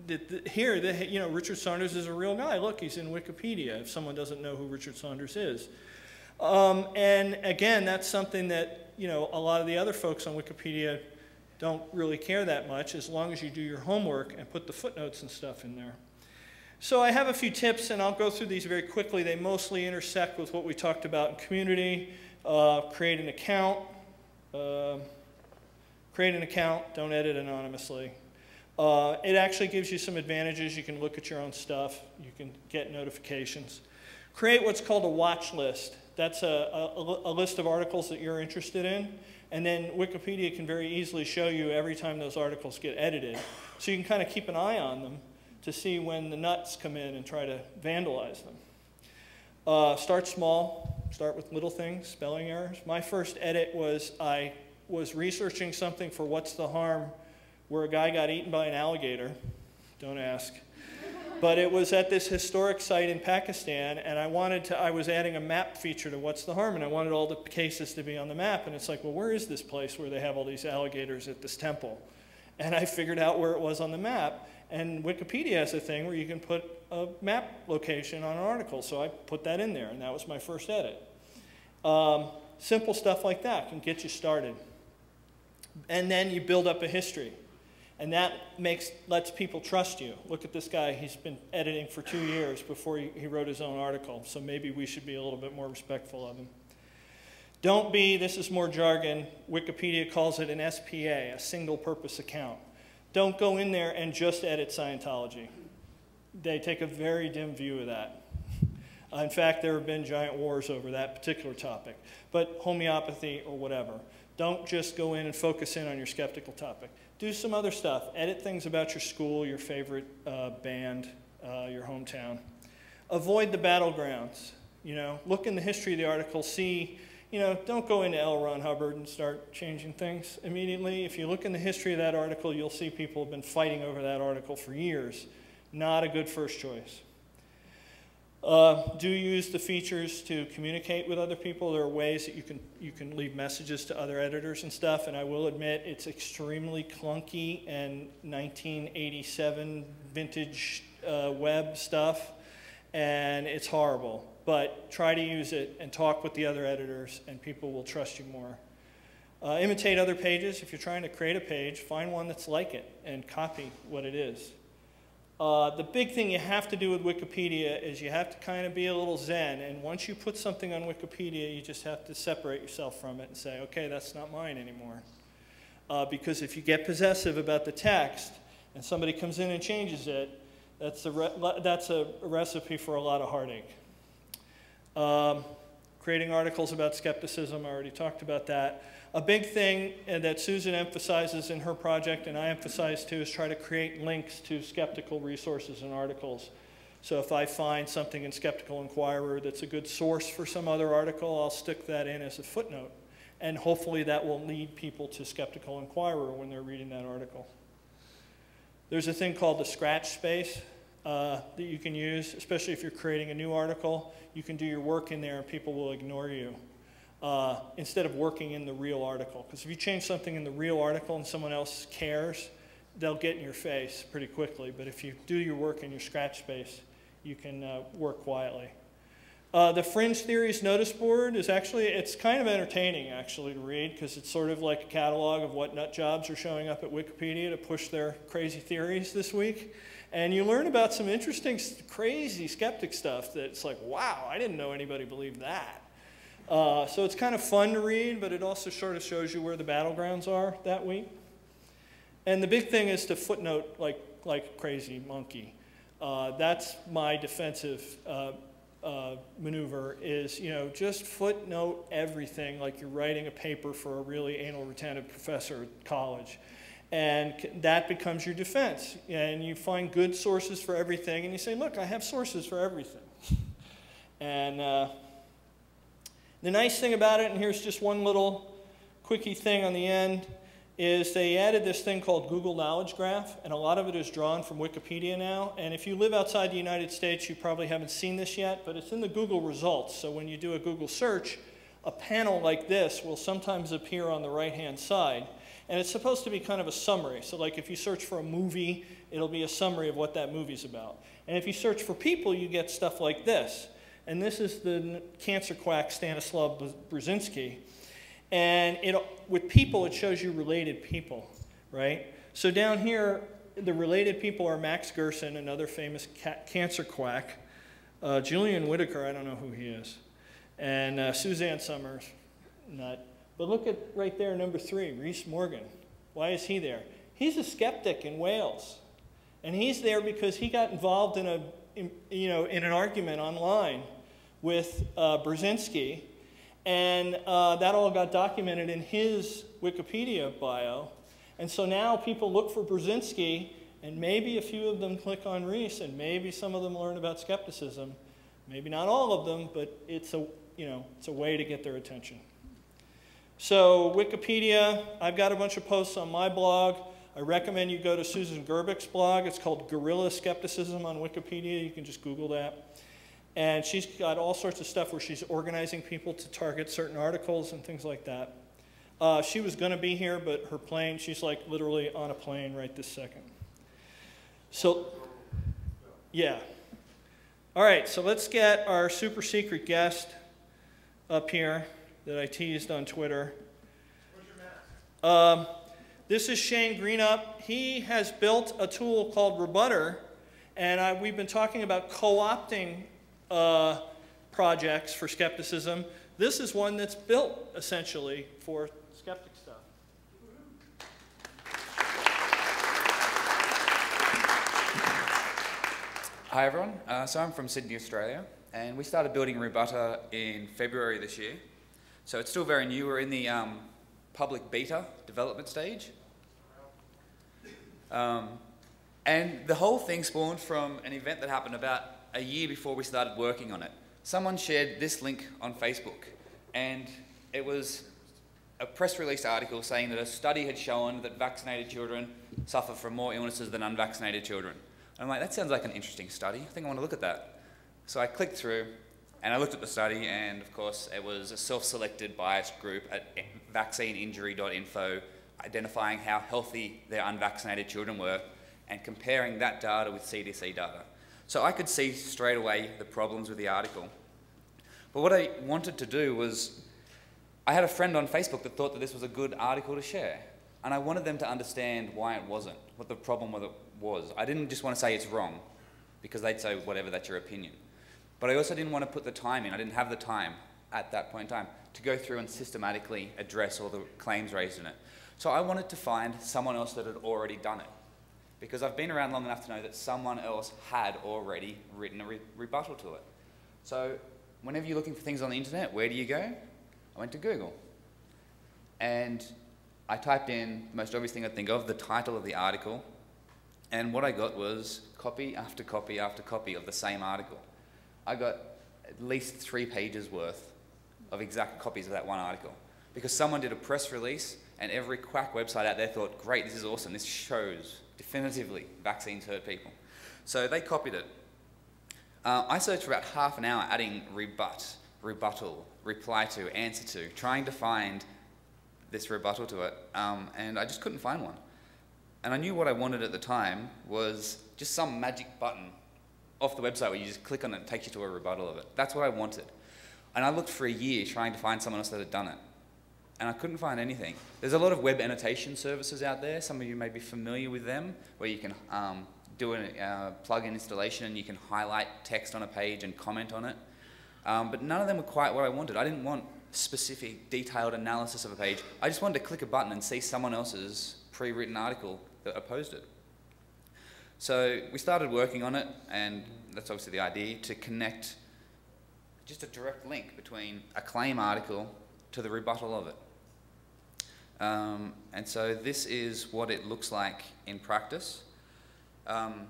that here, the, you know, Richard Saunders is a real guy. Look, he's in Wikipedia if someone doesn't know who Richard Saunders is. Um, and again, that's something that, you know, a lot of the other folks on Wikipedia don't really care that much as long as you do your homework and put the footnotes and stuff in there. So I have a few tips, and I'll go through these very quickly. They mostly intersect with what we talked about in community. Uh, create an account. Uh, create an account. Don't edit anonymously. Uh, it actually gives you some advantages. You can look at your own stuff. You can get notifications. Create what's called a watch list. That's a, a, a list of articles that you're interested in. And then Wikipedia can very easily show you every time those articles get edited. So you can kind of keep an eye on them to see when the nuts come in and try to vandalize them. Uh, start small, start with little things, spelling errors. My first edit was I was researching something for What's the Harm where a guy got eaten by an alligator. Don't ask. But it was at this historic site in Pakistan, and I wanted to, I was adding a map feature to What's the Harm, and I wanted all the cases to be on the map. And it's like, well, where is this place where they have all these alligators at this temple? And I figured out where it was on the map. And Wikipedia has a thing where you can put a map location on an article. So I put that in there, and that was my first edit. Um, simple stuff like that can get you started. And then you build up a history. And that makes, lets people trust you. Look at this guy, he's been editing for two years before he, he wrote his own article, so maybe we should be a little bit more respectful of him. Don't be, this is more jargon, Wikipedia calls it an SPA, a single purpose account. Don't go in there and just edit Scientology. They take a very dim view of that. in fact, there have been giant wars over that particular topic. But homeopathy or whatever. Don't just go in and focus in on your skeptical topic do some other stuff. Edit things about your school, your favorite uh, band, uh, your hometown. Avoid the battlegrounds. You know, look in the history of the article, see, you know, don't go into L. Ron Hubbard and start changing things immediately. If you look in the history of that article, you'll see people have been fighting over that article for years. Not a good first choice. Uh, do use the features to communicate with other people. There are ways that you can, you can leave messages to other editors and stuff, and I will admit it's extremely clunky and 1987 vintage uh, web stuff, and it's horrible. But try to use it and talk with the other editors, and people will trust you more. Uh, imitate other pages. If you're trying to create a page, find one that's like it and copy what it is. Uh, the big thing you have to do with Wikipedia is you have to kind of be a little zen, and once you put something on Wikipedia, you just have to separate yourself from it and say, okay, that's not mine anymore. Uh, because if you get possessive about the text and somebody comes in and changes it, that's a, that's a recipe for a lot of heartache. Um, creating articles about skepticism, I already talked about that. A big thing that Susan emphasizes in her project, and I emphasize too, is try to create links to skeptical resources and articles. So if I find something in Skeptical Inquirer that's a good source for some other article, I'll stick that in as a footnote. And hopefully that will lead people to Skeptical Inquirer when they're reading that article. There's a thing called the scratch space uh, that you can use, especially if you're creating a new article. You can do your work in there and people will ignore you uh, instead of working in the real article. Because if you change something in the real article and someone else cares, they'll get in your face pretty quickly. But if you do your work in your scratch space, you can uh, work quietly. Uh, the Fringe Theories notice board is actually, it's kind of entertaining actually to read because it's sort of like a catalog of what nut jobs are showing up at Wikipedia to push their crazy theories this week. And you learn about some interesting, crazy skeptic stuff that's like, wow, I didn't know anybody believed that. Uh, so it's kind of fun to read, but it also sort of shows you where the battlegrounds are that week. And the big thing is to footnote like, like crazy monkey. Uh, that's my defensive uh, uh, maneuver is, you know, just footnote everything like you're writing a paper for a really anal retentive professor at college. And that becomes your defense. And you find good sources for everything, and you say, look, I have sources for everything. and uh, the nice thing about it, and here's just one little quickie thing on the end, is they added this thing called Google Knowledge Graph, and a lot of it is drawn from Wikipedia now. And if you live outside the United States, you probably haven't seen this yet, but it's in the Google results. So when you do a Google search, a panel like this will sometimes appear on the right-hand side. And it's supposed to be kind of a summary. So like if you search for a movie, it'll be a summary of what that movie's about. And if you search for people, you get stuff like this. And this is the cancer quack Stanislav Burzynski. And it, with people, it shows you related people, right? So down here, the related people are Max Gerson, another famous ca cancer quack. Uh, Julian Whitaker, I don't know who he is. And uh, Suzanne Somers, not. But look at right there, number three, Rhys Morgan. Why is he there? He's a skeptic in Wales. And he's there because he got involved in a, in, you know, in an argument online with uh, Burzynski, and uh, that all got documented in his Wikipedia bio. And so now people look for Burzynski, and maybe a few of them click on Rhys, and maybe some of them learn about skepticism. Maybe not all of them, but it's a, you know, it's a way to get their attention. So Wikipedia, I've got a bunch of posts on my blog. I recommend you go to Susan Gerbic's blog. It's called Guerrilla Skepticism on Wikipedia. You can just Google that. And she's got all sorts of stuff where she's organizing people to target certain articles and things like that. Uh, she was going to be here, but her plane, she's like literally on a plane right this second. So, yeah. All right, so let's get our super secret guest up here that I teased on Twitter. Um, this is Shane Greenup. He has built a tool called rbutr, and I, we've been talking about co-opting uh, projects for skepticism. This is one that's built essentially for skeptic stuff. Hi everyone, uh, so I'm from Sydney, Australia, and we started building rbutr in February this year. So it's still very new, we're in the um, public beta development stage. Um, and the whole thing spawned from an event that happened about a year before we started working on it. Someone shared this link on Facebook, and it was a press release article saying that a study had shown that vaccinated children suffer from more illnesses than unvaccinated children. I'm like, that sounds like an interesting study. I think I want to look at that. So I clicked through, and I looked at the study, and of course, it was a self-selected biased group at vaccineinjury.info identifying how healthy their unvaccinated children were and comparing that data with CDC data. So I could see straight away the problems with the article. But what I wanted to do was, I had a friend on Facebook that thought that this was a good article to share. And I wanted them to understand why it wasn't, what the problem with it was. I didn't just want to say it's wrong, because they'd say, whatever, that's your opinion. But I also didn't want to put the time in. I didn't have the time at that point in time to go through and systematically address all the claims raised in it. So I wanted to find someone else that had already done it. Because I've been around long enough to know that someone else had already written a re rebuttal to it. So whenever you're looking for things on the internet, where do you go? I went to Google. And I typed in the most obvious thing I think of, the title of the article, and what I got was copy after copy after copy of the same article. I got at least three pages worth of exact copies of that one article because someone did a press release and every quack website out there thought, great, this is awesome, this shows definitively vaccines hurt people. So they copied it. Uh, I searched for about half an hour adding rebut, rebuttal, reply to, answer to, trying to find this rebuttal to it, um, and I just couldn't find one. And I knew what I wanted at the time was just some magic button off the website where you just click on it and it takes you to a rebuttal of it. That's what I wanted. And I looked for a year trying to find someone else that had done it. And I couldn't find anything. There's a lot of web annotation services out there. Some of you may be familiar with them, where you can um, do a uh, plugin installation and you can highlight text on a page and comment on it. Um, but none of them were quite what I wanted. I didn't want specific, detailed analysis of a page. I just wanted to click a button and see someone else's pre-written article that opposed it. So we started working on it, and that's obviously the idea, to connect just a direct link between a claim article to the rebuttal of it. Um, and so this is what it looks like in practice. Um,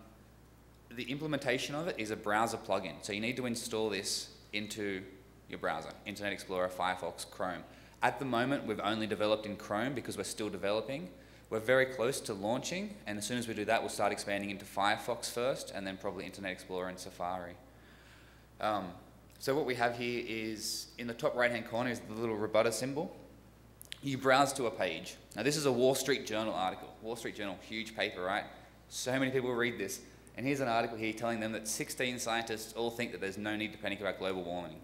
the implementation of it is a browser plugin. So you need to install this into your browser, Internet Explorer, Firefox, Chrome. At the moment, we've only developed in Chrome because we're still developing. We're very close to launching, and as soon as we do that, we'll start expanding into Firefox first, and then probably Internet Explorer and Safari. Um, so what we have here is, in the top right-hand corner is the little rbutr symbol. You browse to a page. Now this is a Wall Street Journal article. Wall Street Journal, huge paper, right? So many people read this. And here's an article here telling them that 16 scientists all think that there's no need to panic about global warming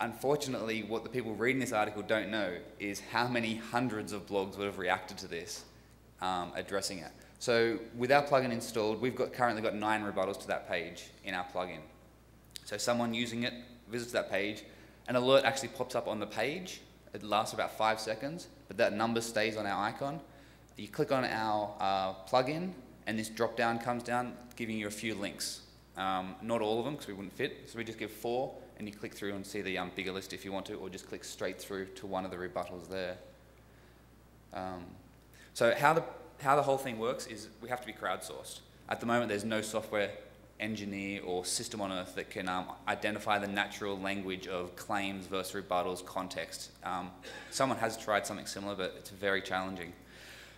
unfortunately, what the people reading this article don't know is how many hundreds of blogs would have reacted to this, um, addressing it. So with our plugin installed, we've got currently got nine rebuttals to that page in our plugin. So someone using it visits that page, an alert actually pops up on the page. It lasts about five seconds, but that number stays on our icon. You click on our uh, plugin, and this drop down comes down, giving you a few links. Um, not all of them, because we wouldn't fit, so we just give four, and you click through and see the um, bigger list if you want to, or just click straight through to one of the rebuttals there. Um, so how the, how the whole thing works is we have to be crowdsourced. At the moment, there's no software engineer or system on earth that can um, identify the natural language of claims versus rebuttals context. Um, someone has tried something similar, but it's very challenging.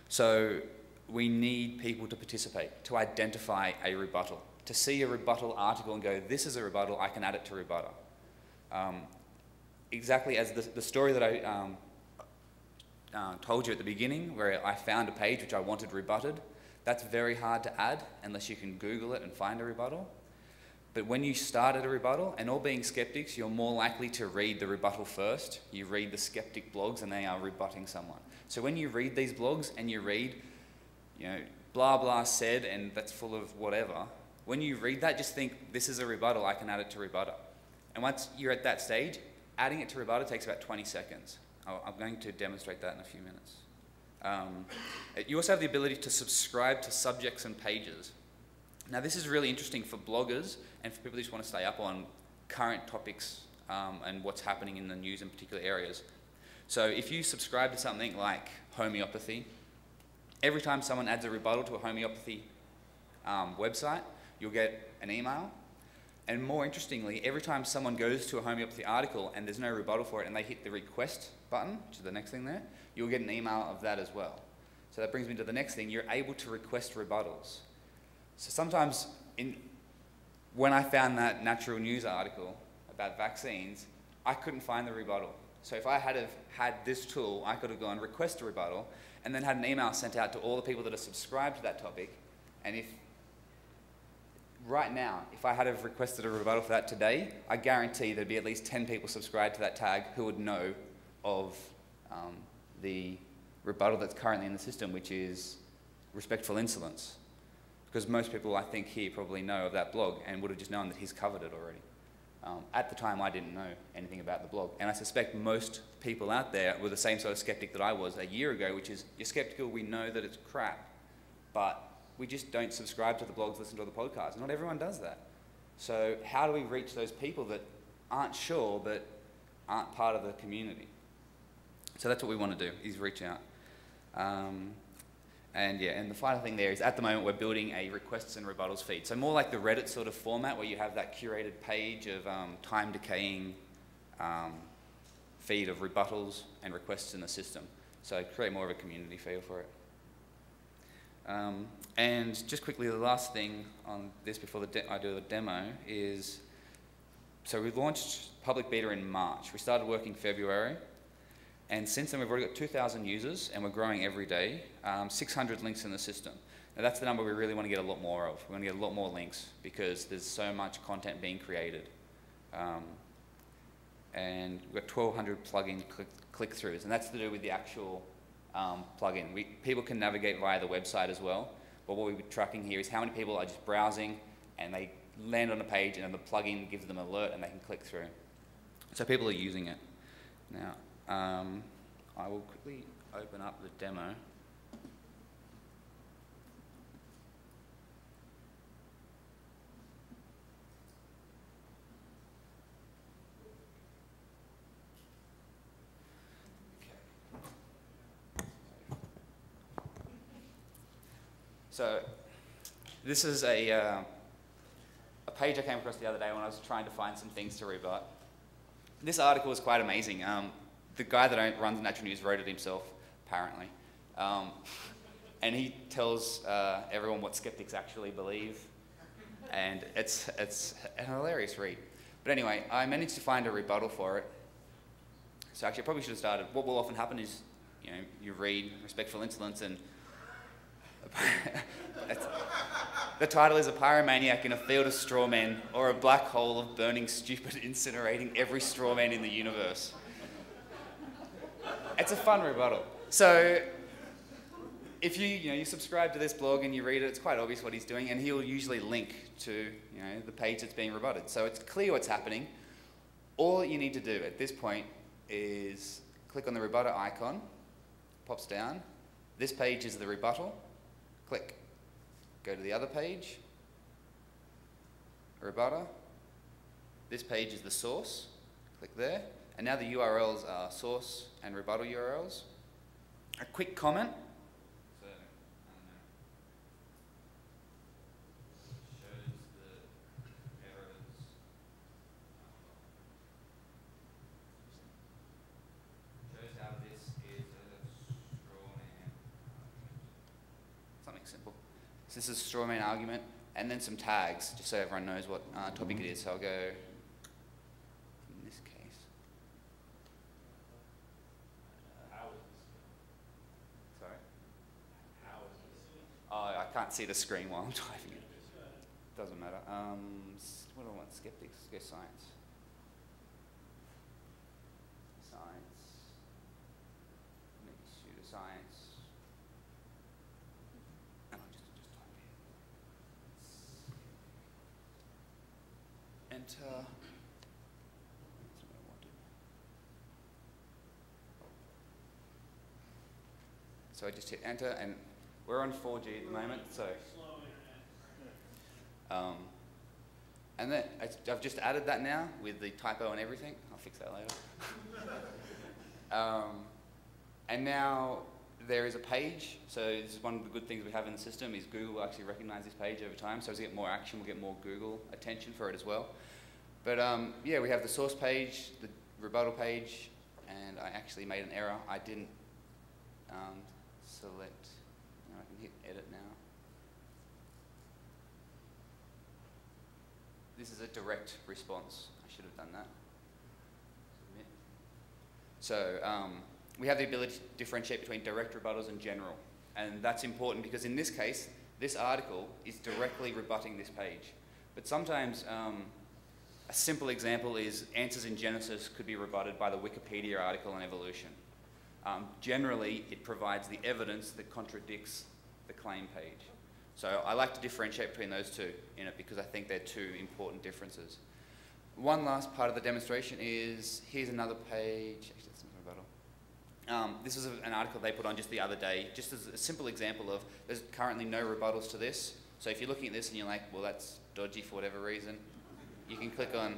So we need people to participate, to identify a rebuttal, to see a rebuttal article and go, this is a rebuttal, I can add it to rebuttal. Um, exactly as the, the story that I um, uh, told you at the beginning, where I found a page which I wanted rebutted, that's very hard to add unless you can Google it and find a rebuttal. But when you start at a rebuttal, and all being skeptics, you're more likely to read the rebuttal first. You read the skeptic blogs and they are rebutting someone. So when you read these blogs and you read, you know, blah blah said and that's full of whatever, when you read that, just think, this is a rebuttal, I can add it to rebuttal. And once you're at that stage, adding it to rebuttal takes about 20 seconds. I'm going to demonstrate that in a few minutes. Um, you also have the ability to subscribe to subjects and pages. Now this is really interesting for bloggers and for people who just want to stay up on current topics um, and what's happening in the news in particular areas. So if you subscribe to something like homeopathy, every time someone adds a rebuttal to a homeopathy um, website, you'll get an email and more interestingly, every time someone goes to a homeopathy article and there's no rebuttal for it and they hit the request button, which is the next thing there, you'll get an email of that as well. So that brings me to the next thing. You're able to request rebuttals. So sometimes in, when I found that natural news article about vaccines, I couldn't find the rebuttal. So if I had have had this tool, I could have gone request a rebuttal and then had an email sent out to all the people that are subscribed to that topic. And if right now, if I had have requested a rebuttal for that today, I guarantee there'd be at least 10 people subscribed to that tag who would know of um, the rebuttal that's currently in the system, which is respectful insolence. Because most people, I think, here probably know of that blog and would have just known that he's covered it already. Um, at the time, I didn't know anything about the blog. And I suspect most people out there were the same sort of skeptic that I was a year ago, which is you're skeptical, we know that it's crap, but we just don't subscribe to the blogs, listen to the podcasts. Not everyone does that. So, how do we reach those people that aren't sure but aren't part of the community? So, that's what we want to do, is reach out. Um, and yeah, and the final thing there is at the moment we're building a requests and rebuttals feed. So more like the Reddit sort of format where you have that curated page of um, time decaying um, feed of rebuttals and requests in the system. So create more of a community feel for it. Um, and just quickly, the last thing on this before I do the demo is, so we launched public beta in March. We started working February. And since then, we've already got 2,000 users, and we're growing every day. Um, 600 links in the system. Now, that's the number we really want to get a lot more of. We want to get a lot more links because there's so much content being created. Um, and we've got 1,200 plugin click, click-throughs, and that's to do with the actual um, plugin. We, people can navigate via the website as well, but what we're tracking here is how many people are just browsing and they land on a page and then the plugin gives them an alert and they can click through. So people are using it. Now, um, I will quickly open up the demo. So this is a, uh, a page I came across the other day when I was trying to find some things to rebut. This article is quite amazing. Um, the guy that runs Natural News wrote it himself, apparently. Um, and he tells uh, everyone what skeptics actually believe. And it's, it's a hilarious read. But anyway, I managed to find a rebuttal for it. So actually, I probably should have started. What will often happen is, you know, you read respectful insolence and the title is A Pyromaniac in a Field of Straw Men or a Black Hole of Burning Stupid Incinerating Every Straw Man in the Universe it's a fun rebuttal. So if you, you, know, you subscribe to this blog and you read it, it's quite obvious what he's doing, and he'll usually link to you know, the page that's being rebutted. So it's clear what's happening. All you need to do at this point is click on the rbutr icon, pops down. This page is the rebuttal. Click. Go to the other page, rbutr. This page is the source. Click there. And now the URLs are source and rebuttal URLs. A quick comment. Something simple. So this is a straw man argument, and then some tags, just so everyone knows what uh, topic it is. So I'll go can't see the screen while I'm typing it. Doesn't matter. Um, what do I want? Skeptics? Go science. Science. Maybe pseudoscience. And I'll just, just type in. Enter. So I just hit enter and we're on 4G at the moment, so. Um, and then I've just added that now with the typo and everything. I'll fix that later. um, and now there is a page. So this is one of the good things we have in the system is Google will actually recognize this page over time. So as we get more action, we'll get more Google attention for it as well. But um, yeah, we have the source page, the rebuttal page, and I actually made an error. I didn't um, select hit edit now. This is a direct response. I should have done that. Submit. So um, we have the ability to differentiate between direct rebuttals and general. And that's important because in this case, this article is directly rebutting this page. But sometimes um, a simple example is answers in Genesis could be rebutted by the Wikipedia article on evolution. Um, generally, it provides the evidence that contradicts the claim page. So I like to differentiate between those two in it because I think they're two important differences. One last part of the demonstration is here's another page. Actually, that's not. Um, this is an article they put on just the other day, just as a simple example of there's currently no rebuttals to this. So if you're looking at this and you're like, well, that's dodgy for whatever reason, you can click on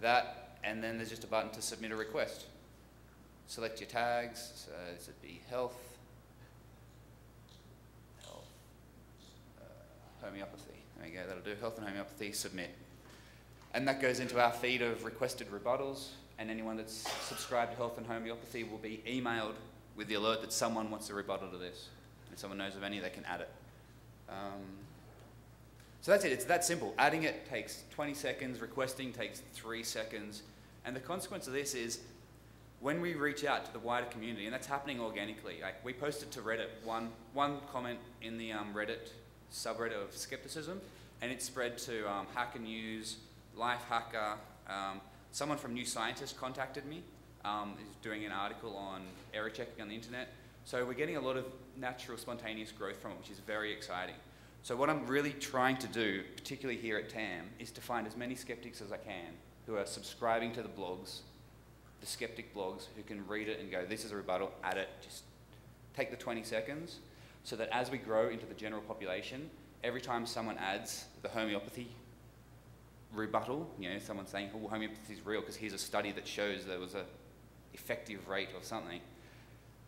that, and then there's just a button to submit a request. Select your tags. So this would be health, uh, homeopathy. There we go. That'll do health and homeopathy. Submit. And that goes into our feed of requested rebuttals, and anyone that's subscribed to Health and Homeopathy will be emailed with the alert that someone wants a rebuttal to this. And if someone knows of any, they can add it. Um, so that's it, it's that simple. Adding it takes 20 seconds, requesting takes three seconds. And the consequence of this is when we reach out to the wider community, and that's happening organically, like we posted to Reddit one, one comment in the um, Reddit subreddit of skepticism, and it spread to um, Hacker News, Lifehacker. Um, someone from New Scientist contacted me. Um, is doing an article on error checking on the internet. So we're getting a lot of natural, spontaneous growth from it, which is very exciting. So what I'm really trying to do, particularly here at TAM, is to find as many skeptics as I can who are subscribing to the blogs, the skeptic blogs, who can read it and go, this is a rebuttal, add it, just take the 20 seconds, so that as we grow into the general population, every time someone adds the homeopathy rebuttal, you know, someone saying, oh, homeopathy is real because here's a study that shows there was a effective rate or something,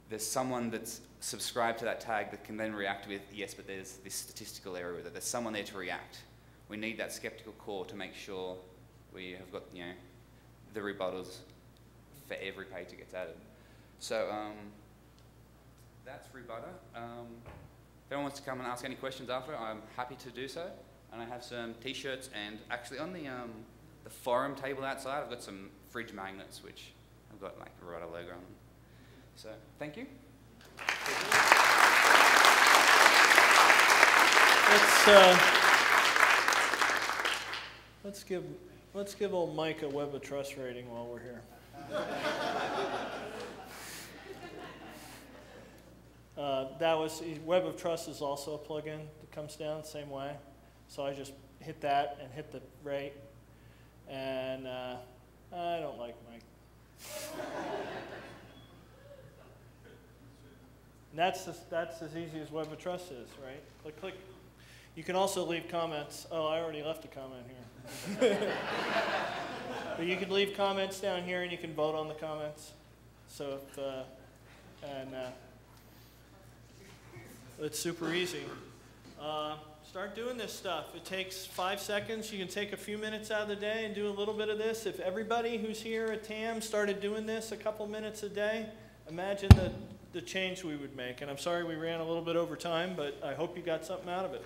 there's someone that's subscribed to that tag that can then react with, yes, but there's this statistical error with it. There's someone there to react. We need that skeptical core to make sure we have got, you know, the rebuttals for every page that gets added. So um, that's rbutr. Um, if anyone wants to come and ask any questions after, I'm happy to do so. And I have some t-shirts and actually on the, um, the forum table outside, I've got some fridge magnets which I've got like the rbutr logo on them. So thank you. Let's, uh, let's give, let's give old Mike a Web of Trust rating while we're here. Uh, that was, Web of Trust is also a plugin that comes down the same way. So I just hit that and hit the rate. And uh, I don't like Mike. That's, as- that's as easy as Web of Trust is, right? Click, click. You can also leave comments. Oh, I already left a comment here. but you can leave comments down here and you can vote on the comments. So if, uh, and uh, it's super easy. Uh, start doing this stuff. It takes five seconds. You can take a few minutes out of the day and do a little bit of this. If everybody who's here at TAM started doing this a couple minutes a day, imagine the, the change we would make. And I'm sorry we ran a little bit over time, but I hope you got something out of it.